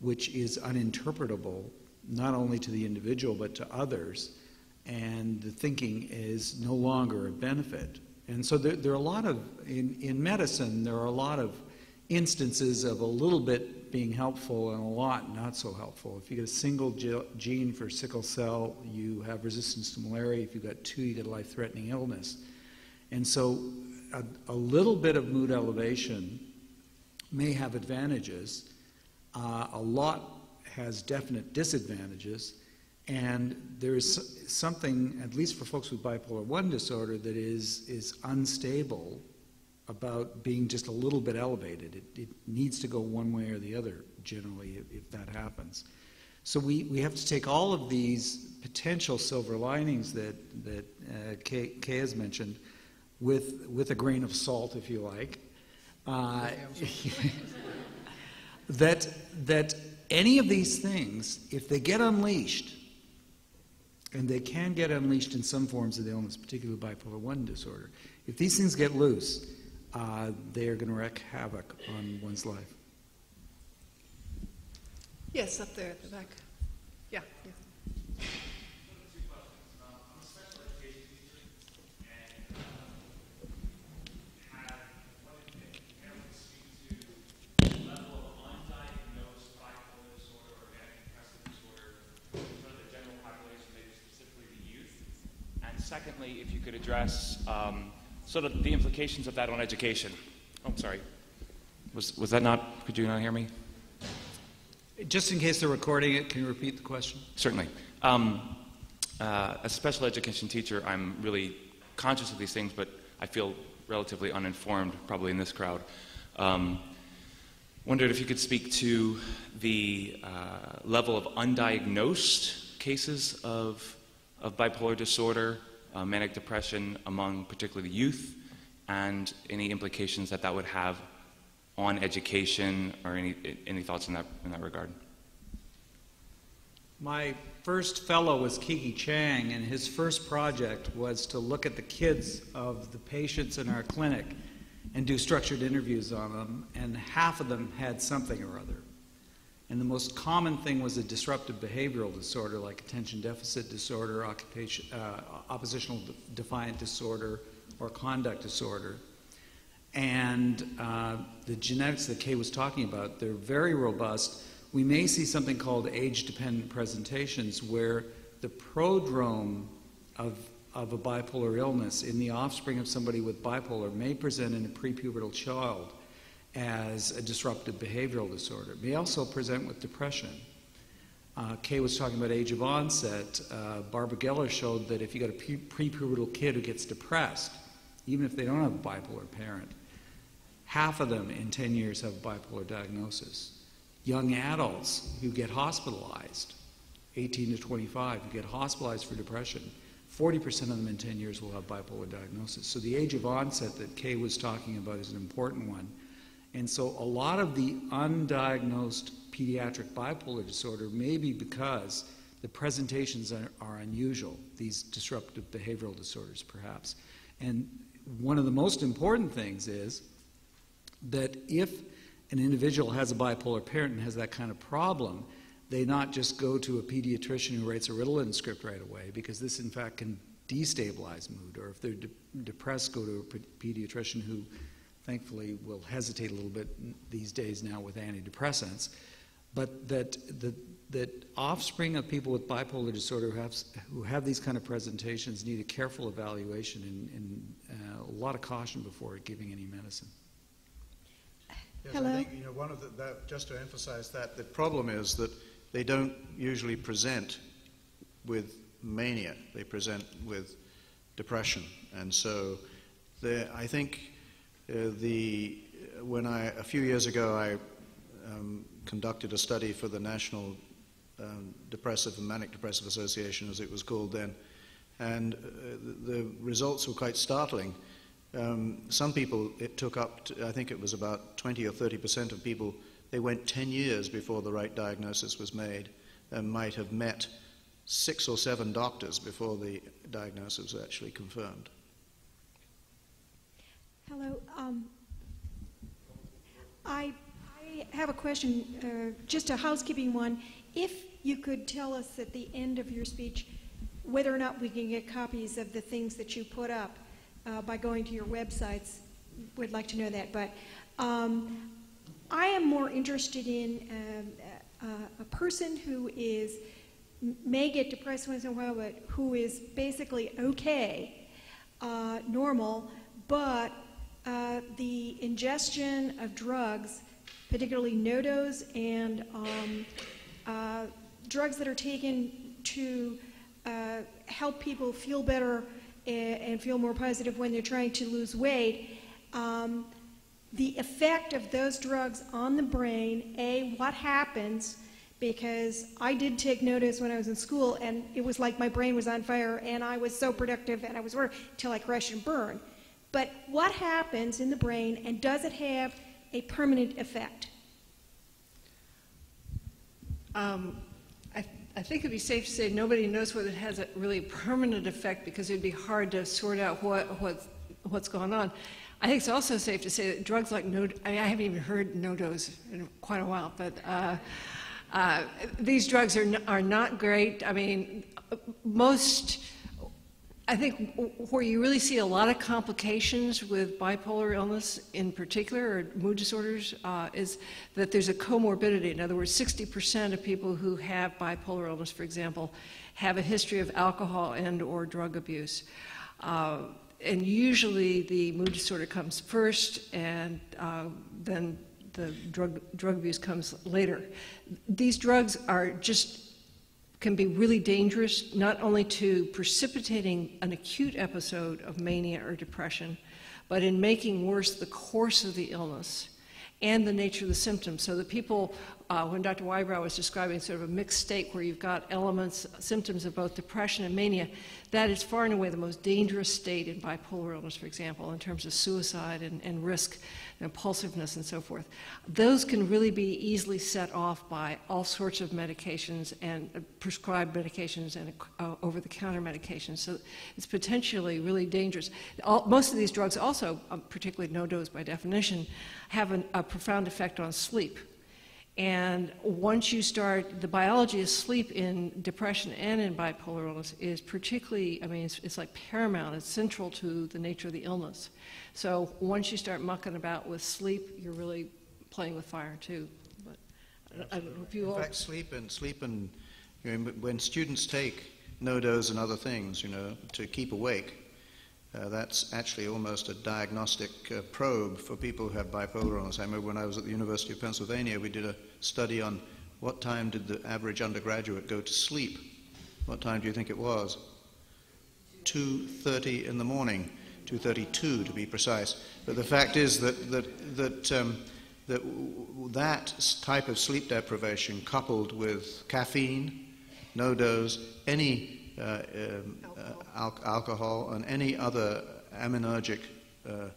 which is uninterpretable, not only to the individual but to others. And the thinking is no longer a benefit. And so there, there are a lot of, in, in medicine, there are a lot of instances of a little bit being helpful and a lot not so helpful. If you get a single gene for sickle cell, you have resistance to malaria. If you've got two, you get a life threatening illness. And so a, a, little bit of mood elevation may have advantages, uh, a lot has definite disadvantages. And there is something, at least for folks with bipolar 1 disorder, that is, is unstable about being just a little bit elevated. It, it needs to go one way or the other, generally, if, if that happens. So we, we have to take all of these potential silver linings that, that uh, Kay, Kay has mentioned with, with a grain of salt, if you like. Uh, that, that any of these things, if they get unleashed, and they can get unleashed in some forms of the illness, particularly bipolar 1 disorder. If these things get loose, uh, they are going to wreak havoc on one's life. Yes, up there at the back. Yeah. yeah. I'm a special education teacher and uh have what if we could speak to the level of undiagnosed bipolar disorder or manic depressive disorder in the general population, maybe specifically the youth. And secondly, if you could address um, sort of the implications of that on education. Oh, sorry. Was, was that not, could you not hear me? Just in case they're recording it, can you repeat the question? Certainly. Um, uh, as a special education teacher, I'm really conscious of these things, but I feel relatively uninformed, probably in this crowd. Um, wondered if you could speak to the uh, level of undiagnosed cases of, of bipolar disorder uh, manic depression among particularly youth and any implications that that would have on education or any, any thoughts in that, in that regard? My first fellow was Kiki Chang, and his first project was to look at the kids of the patients in our clinic and do structured interviews on them, and half of them had something or other. And the most common thing was a disruptive behavioral disorder like attention deficit disorder, occupation, uh, oppositional defiant disorder, or conduct disorder. And uh, the genetics that Kay was talking about, they're very robust. We may see something called age dependent presentations where the prodrome of, of a bipolar illness in the offspring of somebody with bipolar may present in a prepubertal child as a disruptive behavioral disorder. May also present with depression. Uh, Kay was talking about age of onset. Uh, Barbara Geller showed that if you got a pre- prepubertal kid who gets depressed, even if they don't have a bipolar parent, half of them in 10 years have a bipolar diagnosis. Young adults who get hospitalized, 18 to 25, who get hospitalized for depression, 40% of them in 10 years will have bipolar diagnosis. So the age of onset that Kay was talking about is an important one. And so a lot of the undiagnosed pediatric bipolar disorder may be because the presentations are, are, unusual, these disruptive behavioral disorders, perhaps. And one of the most important things is that if an individual has a bipolar parent and has that kind of problem, they not just go to a pediatrician who writes a Ritalin script right away, because this, in fact, can destabilize mood. Or if they're de- depressed, go to a pediatrician who, thankfully, will hesitate a little bit these days now with antidepressants. But that the that offspring of people with bipolar disorder who have, who have these kind of presentations need a careful evaluation and, and uh, a lot of caution before giving any medicine. Yes, Hello. I think, you know, one of the, that, just to emphasize that, the problem is that they don't usually present with mania. They present with depression. And so I think the, when I, a few years ago, I um, conducted a study for the National um, Depressive and Manic Depressive Association, as it was called then, and uh, the, the results were quite startling. Um, some people, it took up, to, I think it was about 20 or 30 percent of people, they went 10 years before the right diagnosis was made and might have met six or seven doctors before the diagnosis was actually confirmed. Hello. Um, I, I have a question, uh, just a housekeeping one. If you could tell us at the end of your speech whether or not we can get copies of the things that you put up uh, by going to your websites. We'd like to know that. But um, I am more interested in uh, uh, a person who is may get depressed once in a while, but who is basically okay, uh, normal, but uh, the ingestion of drugs, particularly NoDoz and um, uh, drugs that are taken to help people feel better and feel more positive when they're trying to lose weight. Um, the effect of those drugs on the brain, A, what happens, because I did take notice when I was in school, and it was like my brain was on fire, and I was so productive, and I was working until I crashed and burned. But what happens in the brain, and does it have a permanent effect? Um, I think it'd be safe to say nobody knows whether it has a really permanent effect because it'd be hard to sort out what, what's, what's going on. I think it's also safe to say that drugs like no, I, mean, I haven't even heard NoDoz in quite a while, but uh, uh, these drugs are, are not great. I mean, most I think where you really see a lot of complications with bipolar illness in particular, or mood disorders, uh, is that there's a comorbidity. In other words, 60% of people who have bipolar illness, for example, have a history of alcohol and or drug abuse. Uh, and usually the mood disorder comes first, and uh, then the drug, drug abuse comes later. These drugs are just can be really dangerous, not only to precipitating an acute episode of mania or depression, but in making worse the course of the illness and the nature of the symptoms. So the people, uh, when Dr. Whybrow was describing sort of a mixed state where you've got elements, symptoms of both depression and mania, that is far and away the most dangerous state in bipolar illness, for example, in terms of suicide and, and risk impulsiveness and so forth. Those can really be easily set off by all sorts of medications and uh, prescribed medications and uh, over-the-counter medications. So it's potentially really dangerous. All, most of these drugs also, um, particularly NoDoz by definition, have an, a profound effect on sleep. And once you start, the biology of sleep in depression and in bipolar illness is particularly, I mean, it's, it's, like paramount, it's central to the nature of the illness. So once you start mucking about with sleep, you're really playing with fire too. But I don't know if you In all... fact, sleep and, sleep and you know, when students take NoDoz and other things, you know, to keep awake. Uh, that's actually almost a diagnostic uh, probe for people who have bipolar illness. I remember when I was at the University of Pennsylvania, we did a study on what time did the average undergraduate go to sleep. What time do you think it was? 2.30 in the morning, 2.32 to be precise. But the fact is that, that, that, um, that that type of sleep deprivation coupled with caffeine, NoDoz, any uh, um, uh, al- alcohol, and any other aminergic uh, uh,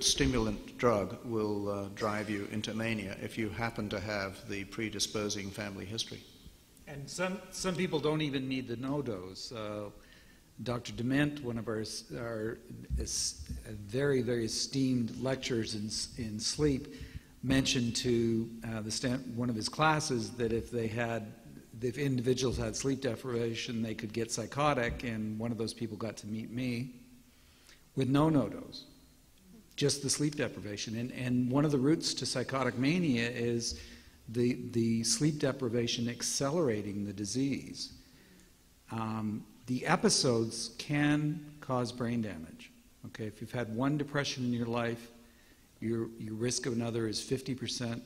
stimulant drug will uh, drive you into mania if you happen to have the predisposing family history. And some, some people don't even need the NoDoz. Uh, Dr. Dement, one of our, our very, very esteemed lecturers in, in sleep, mentioned to uh, the one of his classes that if they had if individuals had sleep deprivation, they could get psychotic, and one of those people got to meet me with no NoDoz, just the sleep deprivation. And, and one of the roots to psychotic mania is the, the sleep deprivation accelerating the disease. Um, the episodes can cause brain damage. Okay, if you've had one depression in your life, your, your risk of another is 50%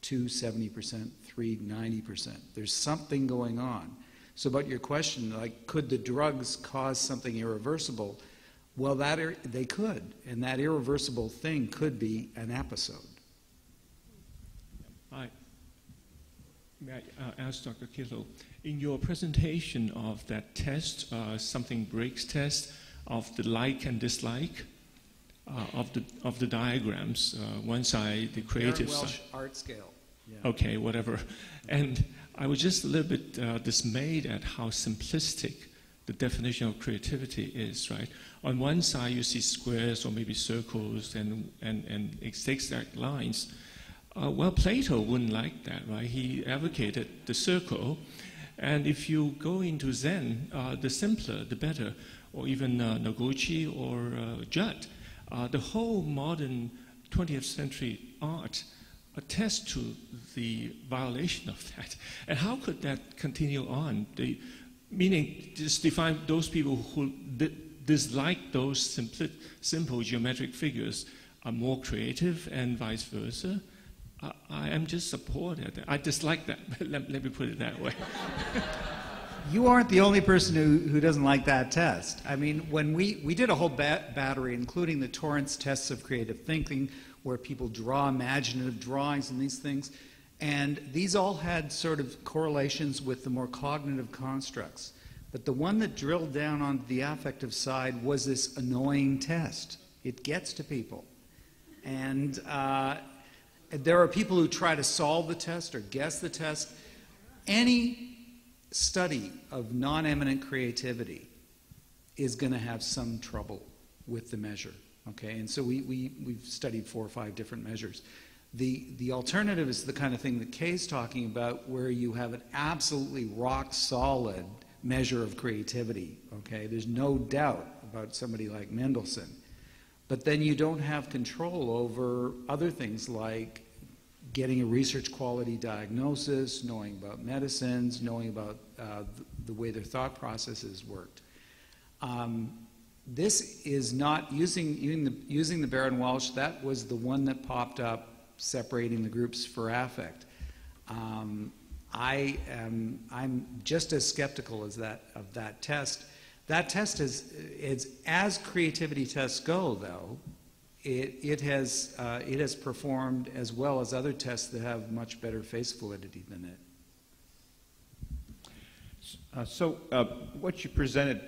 two 70%, three 90%. There's something going on. So, about your question, like, could the drugs cause something irreversible? Well, that ir- they could, and that irreversible thing could be an episode. Hi. May I uh, ask Dr. Ketter, in your presentation of that test, uh, something breaks test of the like and dislike, uh, of the of the diagrams. Uh, one side, the creative Welsh side. art scale. Yeah. Okay, whatever. And I was just a little bit uh, dismayed at how simplistic the definition of creativity is, right? On one side, you see squares or maybe circles and, and, and zigzag lines. Uh, well, Plato wouldn't like that, right? He advocated the circle. And if you go into Zen, uh, the simpler, the better, or even uh, Noguchi or uh, Judd, uh, the whole modern 20th century art attests to the violation of that. And how could that continue on? The, meaning, just define those people who dislike those simple, simple geometric figures are more creative and vice versa. I, I am just supported. I dislike that. let, let me put it that way. you aren't the only person who, who doesn't like that test. I mean, when we, we did a whole ba- battery, including the Torrance tests of creative thinking, where people draw imaginative drawings and these things. And these all had sort of correlations with the more cognitive constructs. But the one that drilled down on the affective side was this annoying test. It gets to people. And uh, there are people who try to solve the test or guess the test. Any study of non eminent creativity is going to have some trouble with the measure. Okay, and so we, we, we've studied four or five different measures. The, the alternative is the kind of thing that Kay's talking about, where you have an absolutely rock solid measure of creativity. Okay, there's no doubt about somebody like Mendelssohn. But then you don't have control over other things like getting a research quality diagnosis, knowing about medicines, knowing about uh, the, the, way their thought processes worked. Um, this is not using, using, the, using the Barron Welsh, that was the one that popped up separating the groups for affect. Um, I am, I'm just as skeptical as that of that test. That test is, is as creativity tests go, though, it, it, has, uh, it has performed as well as other tests that have much better face validity than it. Uh, so, uh, what you presented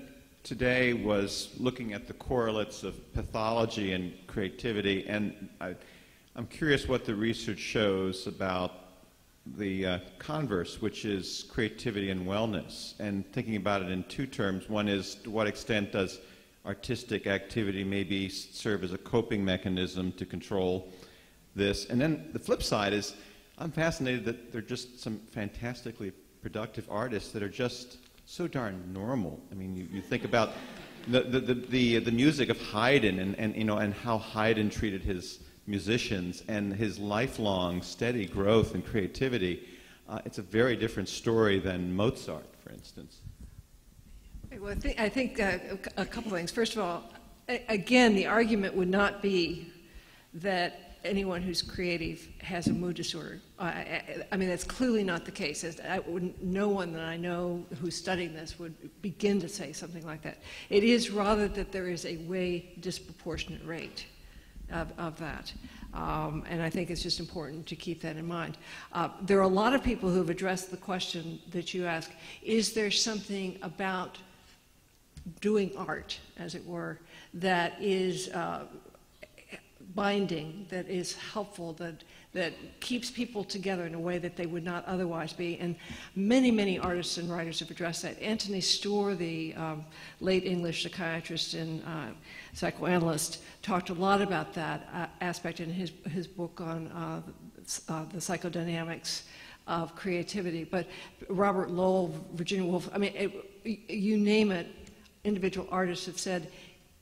today was looking at the correlates of pathology and creativity, and am curious what the research shows about the uh, converse, which is creativity and wellness, and thinking about it in two terms. One is to what extent does artistic activity maybe serve as a coping mechanism to control this? And then the flip side is I'm fascinated that there are just some fantastically productive artists that are just so darn normal. I mean, you, you think about the, the, the, the, the music of Haydn and, and, you know, and how Haydn treated his musicians and his lifelong steady growth and creativity. Uh, it's a very different story than Mozart, for instance. Well, I think, I think uh, a couple things. First of all, again, the argument would not be that anyone who's creative has a mood disorder. I, I, I mean, that's clearly not the case. I no one that I know who's studying this would begin to say something like that. It is rather that there is a way disproportionate rate of, of that. Um, and I think it's just important to keep that in mind. Uh, there are a lot of people who have addressed the question that you ask is there something about doing art, as it were, that is uh, binding, that is helpful, that, that keeps people together in a way that they would not otherwise be. And many, many artists and writers have addressed that. Anthony Storr, the um, late English psychiatrist and uh, psychoanalyst, talked a lot about that uh, aspect in his, his book on uh, uh, the psychodynamics of creativity. But Robert Lowell, Virginia Woolf, I mean, it, you name it, individual artists have said,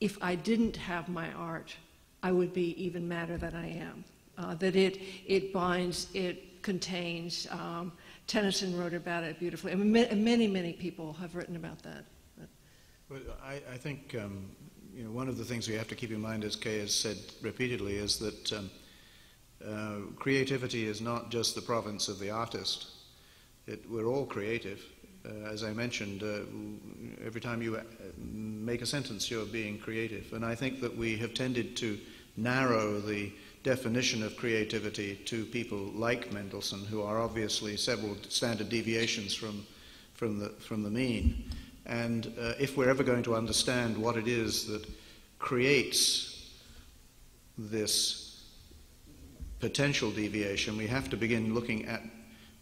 if I didn't have my art, I would be even madder than I am. Uh, that it, it binds, it contains. Um, Tennyson wrote about it beautifully. I mean, many, many people have written about that. But I, I think um, you know, one of the things we have to keep in mind, as Kay has said repeatedly, is that um, uh, creativity is not just the province of the artist. It, we're all creative. Uh, as I mentioned, uh, every time you uh, make a sentence, you're being creative. And I think that we have tended to narrow the definition of creativity to people like Mendelssohn, who are obviously several standard deviations from, from, the, from the mean. And uh, if we're ever going to understand what it is that creates this potential deviation, we have to begin looking at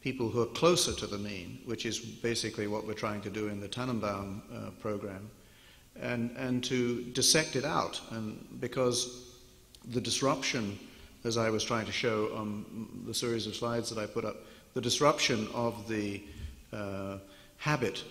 people who are closer to the mean, which is basically what we're trying to do in the Tennenbaum uh, program, and, and to dissect it out. And because the disruption, as I was trying to show on the series of slides that I put up, the disruption of the uh, habit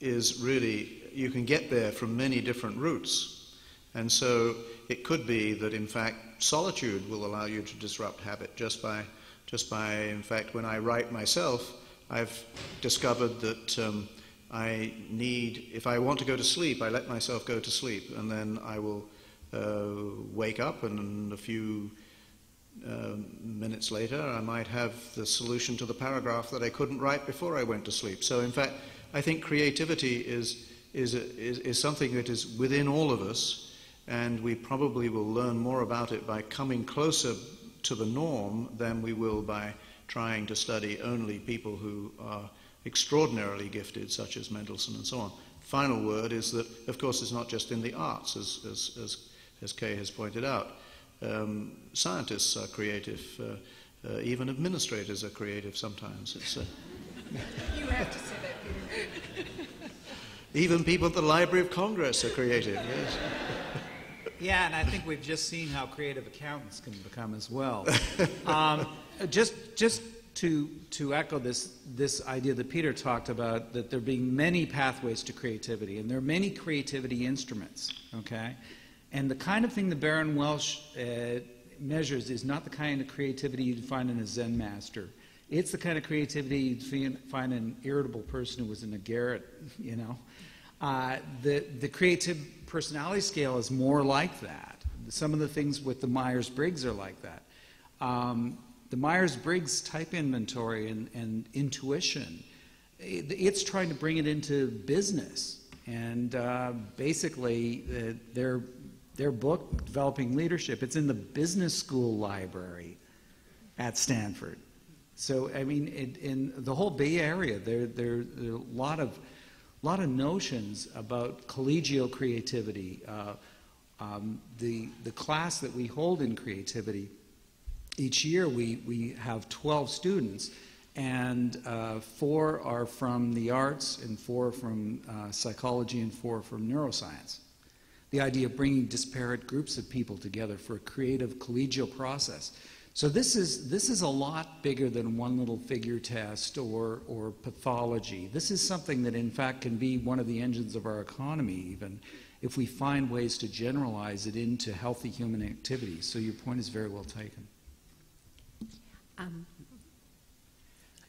is really, you can get there from many different routes. And so it could be that, in fact, solitude will allow you to disrupt habit just by, just by in fact, when I write myself, I've discovered that um, I need, if I want to go to sleep, I let myself go to sleep, and then I will uh, wake up, and a few uh, minutes later, I might have the solution to the paragraph that I couldn't write before I went to sleep. So, in fact, I think creativity is, is, a, is, is something that is within all of us, and we probably will learn more about it by coming closer to the norm than we will by trying to study only people who are extraordinarily gifted, such as Mendelssohn and so on. Final word is that, of course, it's not just in the arts, as, as, as, as Kay has pointed out. Um, scientists are creative, uh, uh, even administrators are creative sometimes. It's, uh, You have to say that, even people at the Library of Congress are creative, yes. Yeah, and I think we've just seen how creative accountants can become as well. um, just, just to, to echo this, this idea that Peter talked about, that there being many pathways to creativity, and there are many creativity instruments, okay? And the kind of thing the Barron Welsh uh, measures is not the kind of creativity you'd find in a Zen master. It's the kind of creativity you'd find in an irritable person who was in a garret, you know. Uh, the, the creative personality scale is more like that. Some of the things with the Myers Briggs are like that. Um, the Myers Briggs type inventory and, and intuition, it, it's trying to bring it into business. And uh, basically, uh, their, their book, Developing Leadership, it's in the business school library at Stanford. So, I mean, it, in the whole Bay Area, there, there, there are a lot of lot of notions about collegial creativity. Uh, um, the, the class that we hold in creativity, each year we, we have 12 students, and uh, four are from the arts, and four from uh, psychology, and four from neuroscience. The idea of bringing disparate groups of people together for a creative collegial process. So this is, this is a lot bigger than one little figure test or, or pathology. This is something that in fact can be one of the engines of our economy even if we find ways to generalize it into healthy human activities. So your point is very well taken. Um,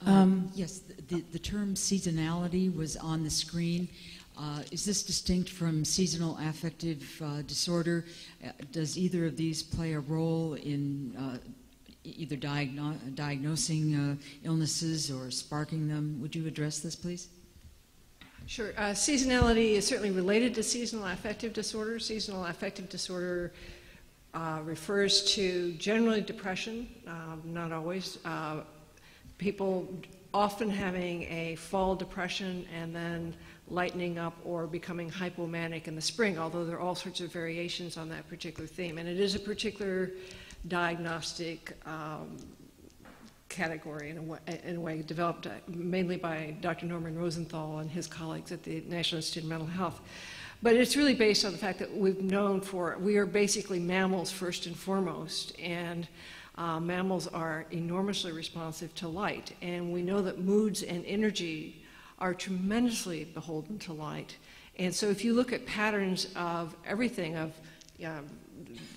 um, yes, the, the term seasonality was on the screen. Uh, is this distinct from seasonal affective uh, disorder? Uh, does either of these play a role in uh, either diagno- diagnosing uh, illnesses or sparking them? Would you address this, please? Sure. Seasonality is certainly related to seasonal affective disorder. Seasonal affective disorder refers to generally depression, um, not always. People often having a fall depression and then lightening up or becoming hypomanic in the spring, although there are all sorts of variations on that particular theme. And it is a particular diagnostic um, category in a, way, in a way developed uh, mainly by Dr. Norman Rosenthal and his colleagues at the National Institute of Mental Health. But it's really based on the fact that we've known for, we are basically mammals first and foremost, and uh, mammals are enormously responsive to light. And we know that moods and energy are tremendously beholden to light. And so if you look at patterns of everything, of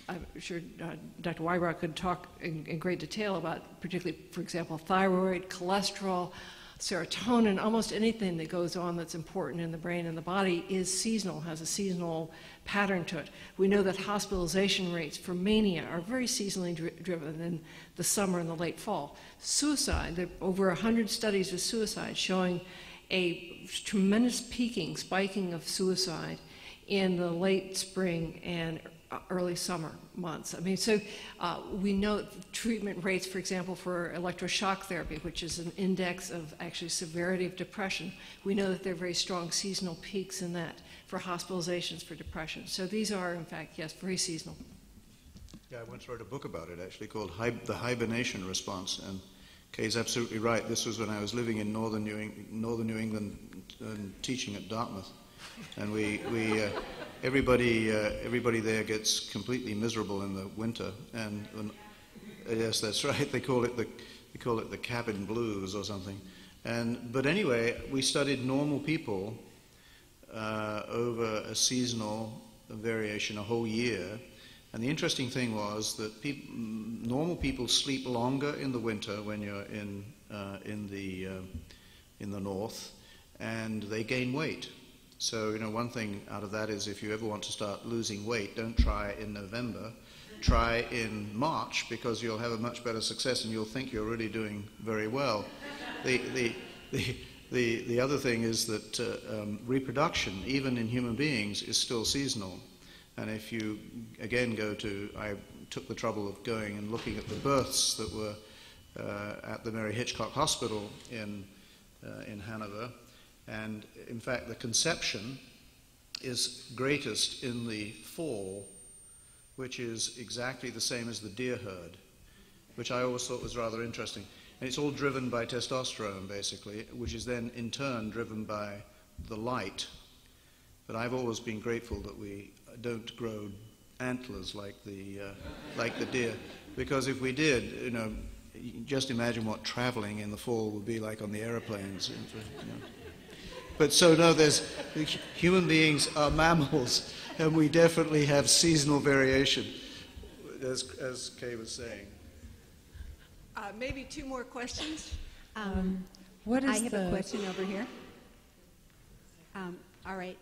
I'm sure uh, Dr. Whybrow could talk in, in, great detail about, particularly, for example, thyroid, cholesterol, serotonin, almost anything that goes on that's important in the brain and the body is seasonal, has a seasonal pattern to it. We know that hospitalization rates for mania are very seasonally dri driven in the summer and the late fall. Suicide, there are over 100 studies of suicide showing a tremendous peaking, spiking of suicide in the late spring and early summer months. I mean, so uh, we know treatment rates, for example, for electroshock therapy, which is an index of actually severity of depression, we know that there are very strong seasonal peaks in that for hospitalizations for depression. So these are, in fact, yes, very seasonal. Yeah, I once wrote a book about it actually called The Hibernation Response. And Kay's absolutely right. This was when I was living in northern New, Eng- northern New England and teaching at Dartmouth. And we, we uh, everybody, uh, everybody there gets completely miserable in the winter. And, yes, that's right. They call it the, they call it the cabin blues or something. And, but anyway, we studied normal people uh, over a seasonal variation, a whole year. And the interesting thing was that peop- normal people sleep longer in the winter when you're in, uh, in, the, uh, in the north, and they gain weight. So, you know, one thing out of that is if you ever want to start losing weight, don't try in November. Try in March because you'll have a much better success and you'll think you're really doing very well. The, the, the, the, the other thing is that uh, um, reproduction, even in human beings, is still seasonal. And if you again go to, I took the trouble of going and looking at the births that were uh, at the Mary Hitchcock Hospital in, uh, in Hanover, and in fact, the conception is greatest in the fall, which is exactly the same as the deer herd, which I always thought was rather interesting. And it's all driven by testosterone, basically, which is then in turn driven by the light. But I've always been grateful that we don't grow antlers like the, uh, like the deer, because if we did, you know, just imagine what traveling in the fall would be like on the aeroplanes. You know. But so no, there's human beings are mammals, and we definitely have seasonal variation, as, as Kay was saying. Uh, maybe two more questions. Um, what is I have the... a question over here. Um, all right.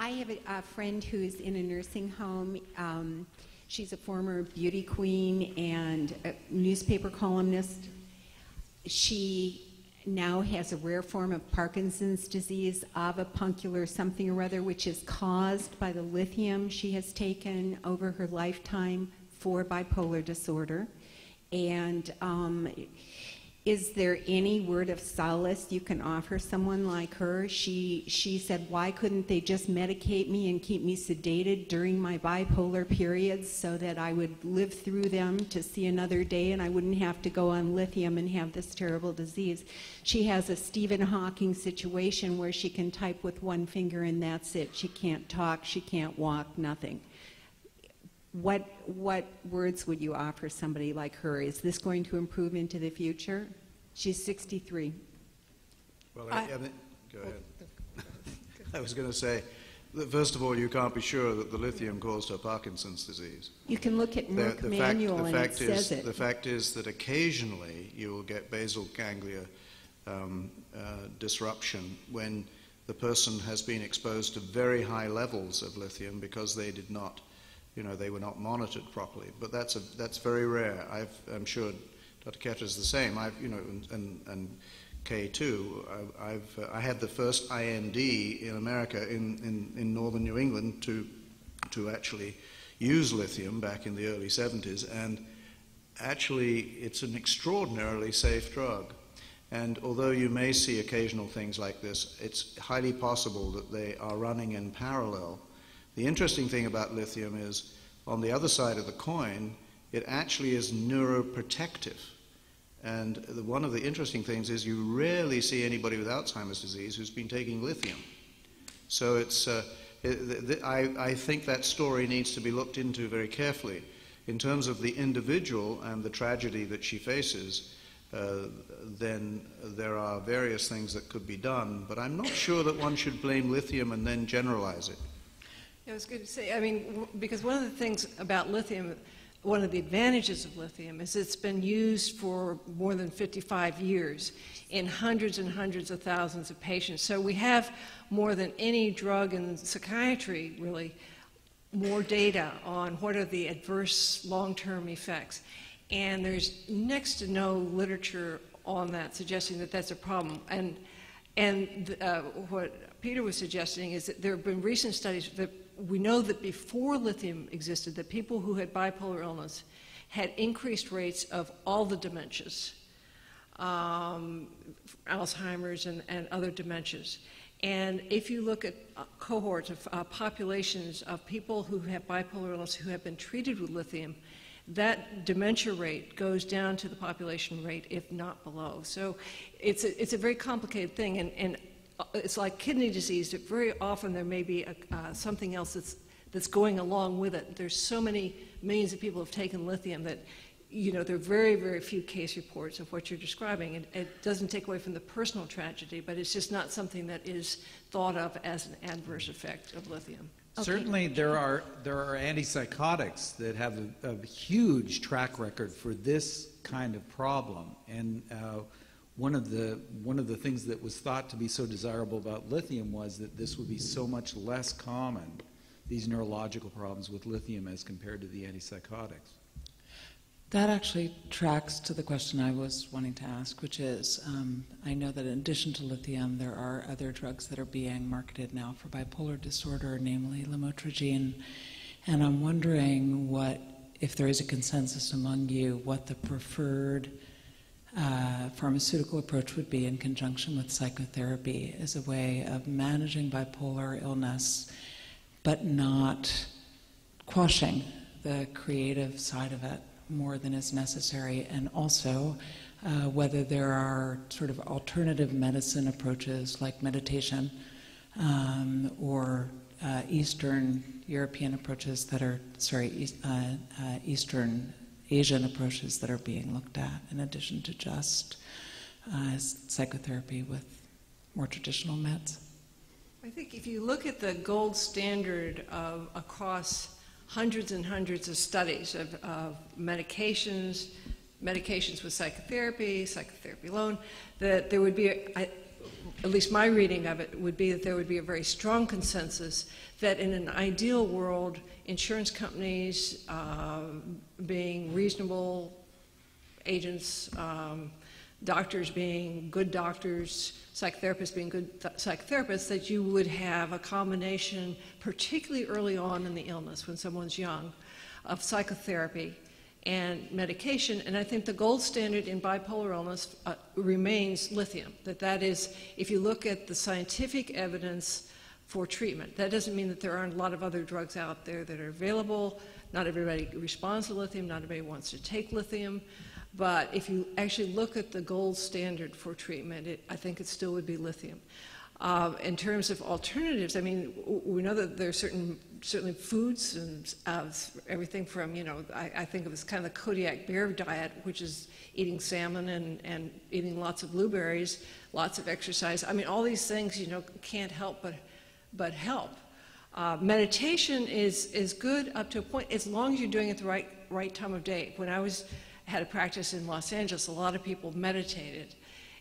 I have a, a, friend who's in a nursing home. Um, she's a former beauty queen and newspaper columnist. She now has a rare form of Parkinson's disease, avuncular something or other, which is caused by the lithium she has taken over her lifetime for bipolar disorder. And um, is there any word of solace you can offer someone like her? She, she said, why couldn't they just medicate me and keep me sedated during my bipolar periods so that I would live through them to see another day and I wouldn't have to go on lithium and have this terrible disease? She has a Stephen Hawking situation where she can type with one finger and that's it. She can't talk, she can't walk, nothing what, what words would you offer somebody like her? Is this going to improve into the future? She's 63. Well, I, I, go ahead. I was going to say, that first of all, you can't be sure that the lithium caused her Parkinson's disease. You can look at Merck the, the Manual fact, the and fact it is, says it. The fact is that occasionally you will get basal ganglia um, uh, disruption when the person has been exposed to very high levels of lithium because they did not, you know, they were not monitored properly. But that's, a, that's very rare. i am sure Dr. Ketter is the same. I've, you know, and, and K2, I've, uh, I had the first IND in America in, in, in northern New England to, to actually use lithium back in the early 70s, and actually it's an extraordinarily safe drug. And although you may see occasional things like this, it's highly possible that they are running in parallel. The interesting thing about lithium is, on the other side of the coin, it actually is neuroprotective. And the, one of the interesting things is you rarely see anybody with Alzheimer's disease who's been taking lithium. So it's, uh, it, I, I think that story needs to be looked into very carefully. In terms of the individual and the tragedy that she faces, uh, then there are various things that could be done, but I'm not sure that one should blame lithium and then generalize it. Yeah, I was going to say, I mean, because one of the things about lithium, one of the advantages of lithium is it's been used for more than 55 years in hundreds and hundreds of thousands of patients. So we have more than any drug in psychiatry, really, more data on what are the adverse long-term effects. And there's next to no literature on that suggesting that that's a problem. And, and uh, what Peter was suggesting is that there have been recent studies that we know that before lithium existed, that people who had bipolar illness had increased rates of all the dementias, um, Alzheimer's and, and other dementias. And if you look at uh, cohorts of uh, populations of people who have bipolar illness who have been treated with lithium, that dementia rate goes down to the population rate, if not below. So it's a, it's a very complicated thing, and, and it's like kidney disease. That very often there may be a, uh, something else that's, that's going along with it. There's so many millions of people have taken lithium that you know, there are very, very few case reports of what you're describing. And it doesn't take away from the personal tragedy, but it's just not something that is thought of as an adverse effect of lithium. Okay. Certainly, there are there are antipsychotics that have a, a huge track record for this kind of problem, and uh, one of the one of the things that was thought to be so desirable about lithium was that this would be so much less common, these neurological problems with lithium as compared to the antipsychotics. That actually tracks to the question I was wanting to ask, which is um, I know that in addition to lithium, there are other drugs that are being marketed now for bipolar disorder, namely lamotrigine. And I'm wondering what, if there is a consensus among you, what the preferred uh, pharmaceutical approach would be in conjunction with psychotherapy as a way of managing bipolar illness, but not quashing the creative side of it more than is necessary, and also uh, whether there are sort of alternative medicine approaches like meditation um, or uh, Eastern European approaches that are, sorry, uh, uh, Eastern Asian approaches that are being looked at in addition to just uh, psychotherapy with more traditional meds. I think if you look at the gold standard of across hundreds and hundreds of studies of, of medications, medications with psychotherapy, psychotherapy alone, that there would be, at least my reading of it would be that there would be a very strong consensus that in an ideal world, insurance companies uh, being reasonable agents, um, doctors being good doctors, psychotherapists being good th- psychotherapists, that you would have a combination, particularly early on in the illness when someone's young, of psychotherapy and medication. And I think the gold standard in bipolar illness uh, remains lithium. That that is, if you look at the scientific evidence for treatment, that doesn't mean that there aren't a lot of other drugs out there that are available. Not everybody responds to lithium. Not everybody wants to take lithium. But if you actually look at the gold standard for treatment, it, I think it still would be lithium. Uh, in terms of alternatives, I mean, we know that there are certain certainly foods and uh, everything from you know I, I, think of as kind of the Kodiak bear diet, which is eating salmon and, and eating lots of blueberries, lots of exercise. I mean, all these things you know can't help but but help. Uh, meditation is is good up to a point as long as you're doing it the right right time of day. When I was had a practice in Los Angeles, a lot of people meditated.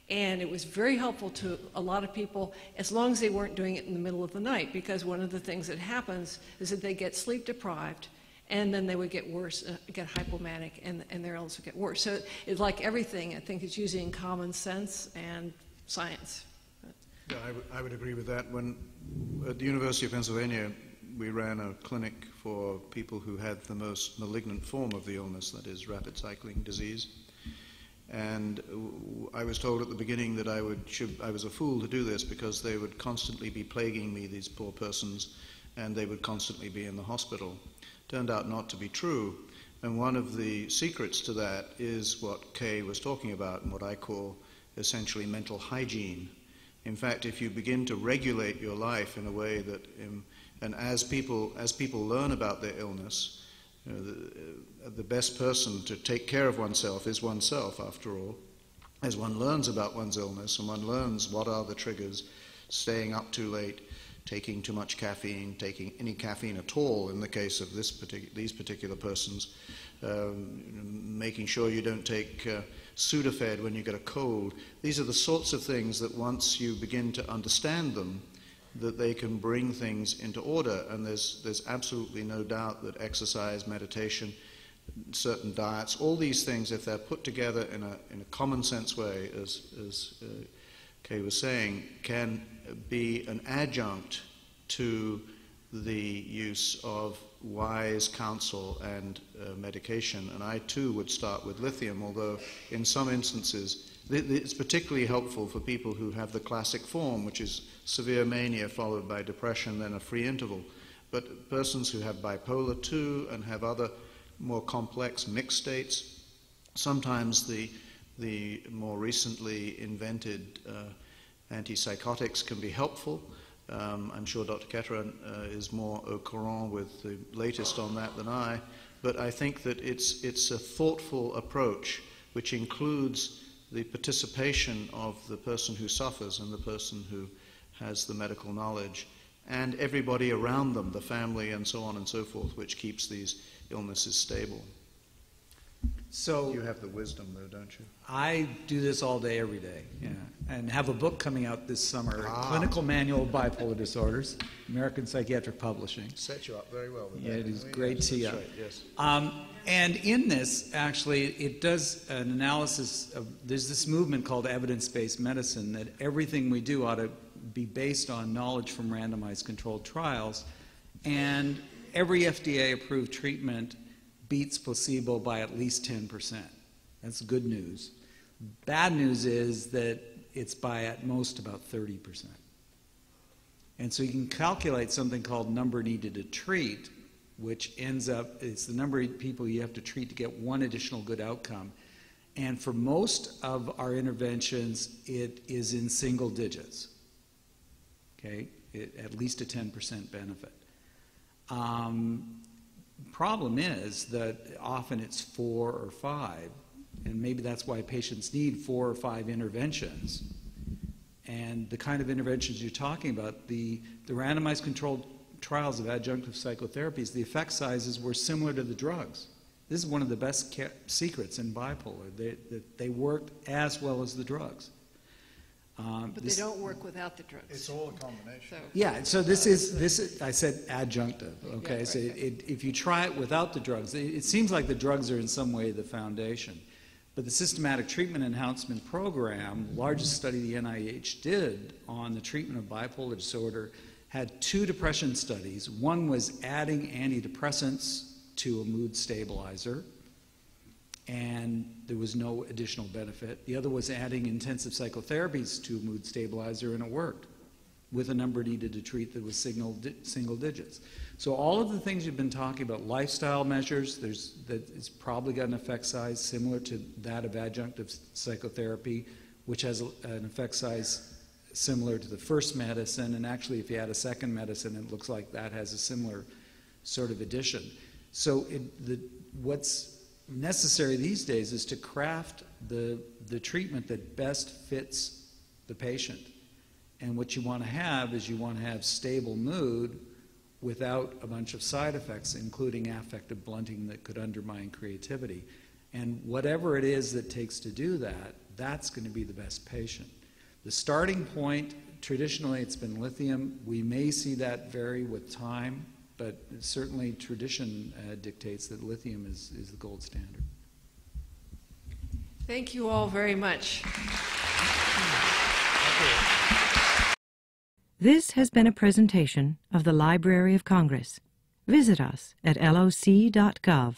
And it was very helpful to a lot of people as long as they weren't doing it in the middle of the night because one of the things that happens is that they get sleep deprived and then they would get worse, uh, get hypomanic, and, and their illness would get worse. So it's like everything, I think it's using common sense and science. Yeah, I, would agree with that. When at the University of Pennsylvania, we ran a clinic for people who had the most malignant form of the illness, that is, rapid cycling disease. And I was told at the beginning that I, would, should, I was a fool to do this because they would constantly be plaguing me, these poor persons, and they would constantly be in the hospital. Turned out not to be true. And one of the secrets to that is what Kay was talking about and what I call essentially mental hygiene. In fact, if you begin to regulate your life in a way that, um, and as people, as people learn about their illness, you know, the, uh, the best person to take care of oneself is oneself, after all. As one learns about one's illness and one learns what are the triggers, staying up too late, taking too much caffeine, taking any caffeine at all in the case of this partic- these particular persons, um, making sure you don't take uh, Sudafed when you get a cold. These are the sorts of things that once you begin to understand them, that they can bring things into order. And there's, there's absolutely no doubt that exercise, meditation, certain diets, all these things, if they're put together in a, in a common sense way, as, as uh, Kay was saying, can be an adjunct to the use of wise counsel and uh, medication. And I too would start with lithium, although in some instances it's particularly helpful for people who have the classic form, which is severe mania followed by depression, then a free interval. But persons who have bipolar 2 and have other more complex mixed states, sometimes the, the more recently invented uh, antipsychotics can be helpful. Um, I'm sure Dr. Ketter uh, is more au courant with the latest on that than I, but I think that it's, it's a thoughtful approach which includes the participation of the person who suffers and the person who has the medical knowledge and everybody around them, the family and so on and so forth, which keeps these illnesses stable. So you have the wisdom, though, don't you? I do this all day, every day. Yeah, and have a book coming out this summer: Ah. Clinical Manual of Bipolar Disorders, American Psychiatric Publishing. Set you up very well. With Yeah, that. it is Oh, great yes, to you. right, yes. Um, and in this, actually, it does an analysis of. There's this movement called evidence-based medicine that everything we do ought to be based on knowledge from randomized controlled trials, and every FDA-approved treatment beats placebo by at least 10%. That's good news. Bad news is that it's by at most about 30%. And so you can calculate something called number needed to treat, which ends up, it's the number of people you have to treat to get one additional good outcome. And for most of our interventions, it is in single digits. Okay? It, at least a 10% benefit. Um, problem is that often it's four or five, and maybe that's why patients need four or five interventions. And the kind of interventions you're talking about, the, the randomized controlled trials of adjunctive psychotherapies, the effect sizes were similar to the drugs. This is one of the best kept secrets in bipolar. They, that they worked as well as the drugs. Um, But this- they don't work without the drugs. It's all a combination. So- yeah, so this is, this is, I said adjunctive, okay? Yeah, So right, it, if you try it without the drugs, it, it seems like the drugs are in some way the foundation. But the Systematic Treatment Enhancement Program, largest study the NIH did on the treatment of bipolar disorder, had two depression studies. One was adding antidepressants to a mood stabilizer, and there was no additional benefit. The other was adding intensive psychotherapies to mood stabilizer, and it worked with a number needed to treat that was signal di- single digits. So all of the things you've been talking about, lifestyle measures, there's that it's probably got an effect size similar to that of adjunctive psychotherapy, which has an effect size similar to the first medicine, and actually if you add a second medicine, it looks like that has a similar sort of addition. So it, the, what's necessary these days is to craft the, the treatment that best fits the patient. And what you want to have is you want to have stable mood without a bunch of side effects, including affective blunting that could undermine creativity. And whatever it is that takes to do that, that's going to be the best patient. The starting point, traditionally, it's been lithium. We may see that vary with time, but certainly tradition uh, dictates that lithium is, is the gold standard. Thank you all very much. This has been a presentation of the Library of Congress. Visit us at loc.gov.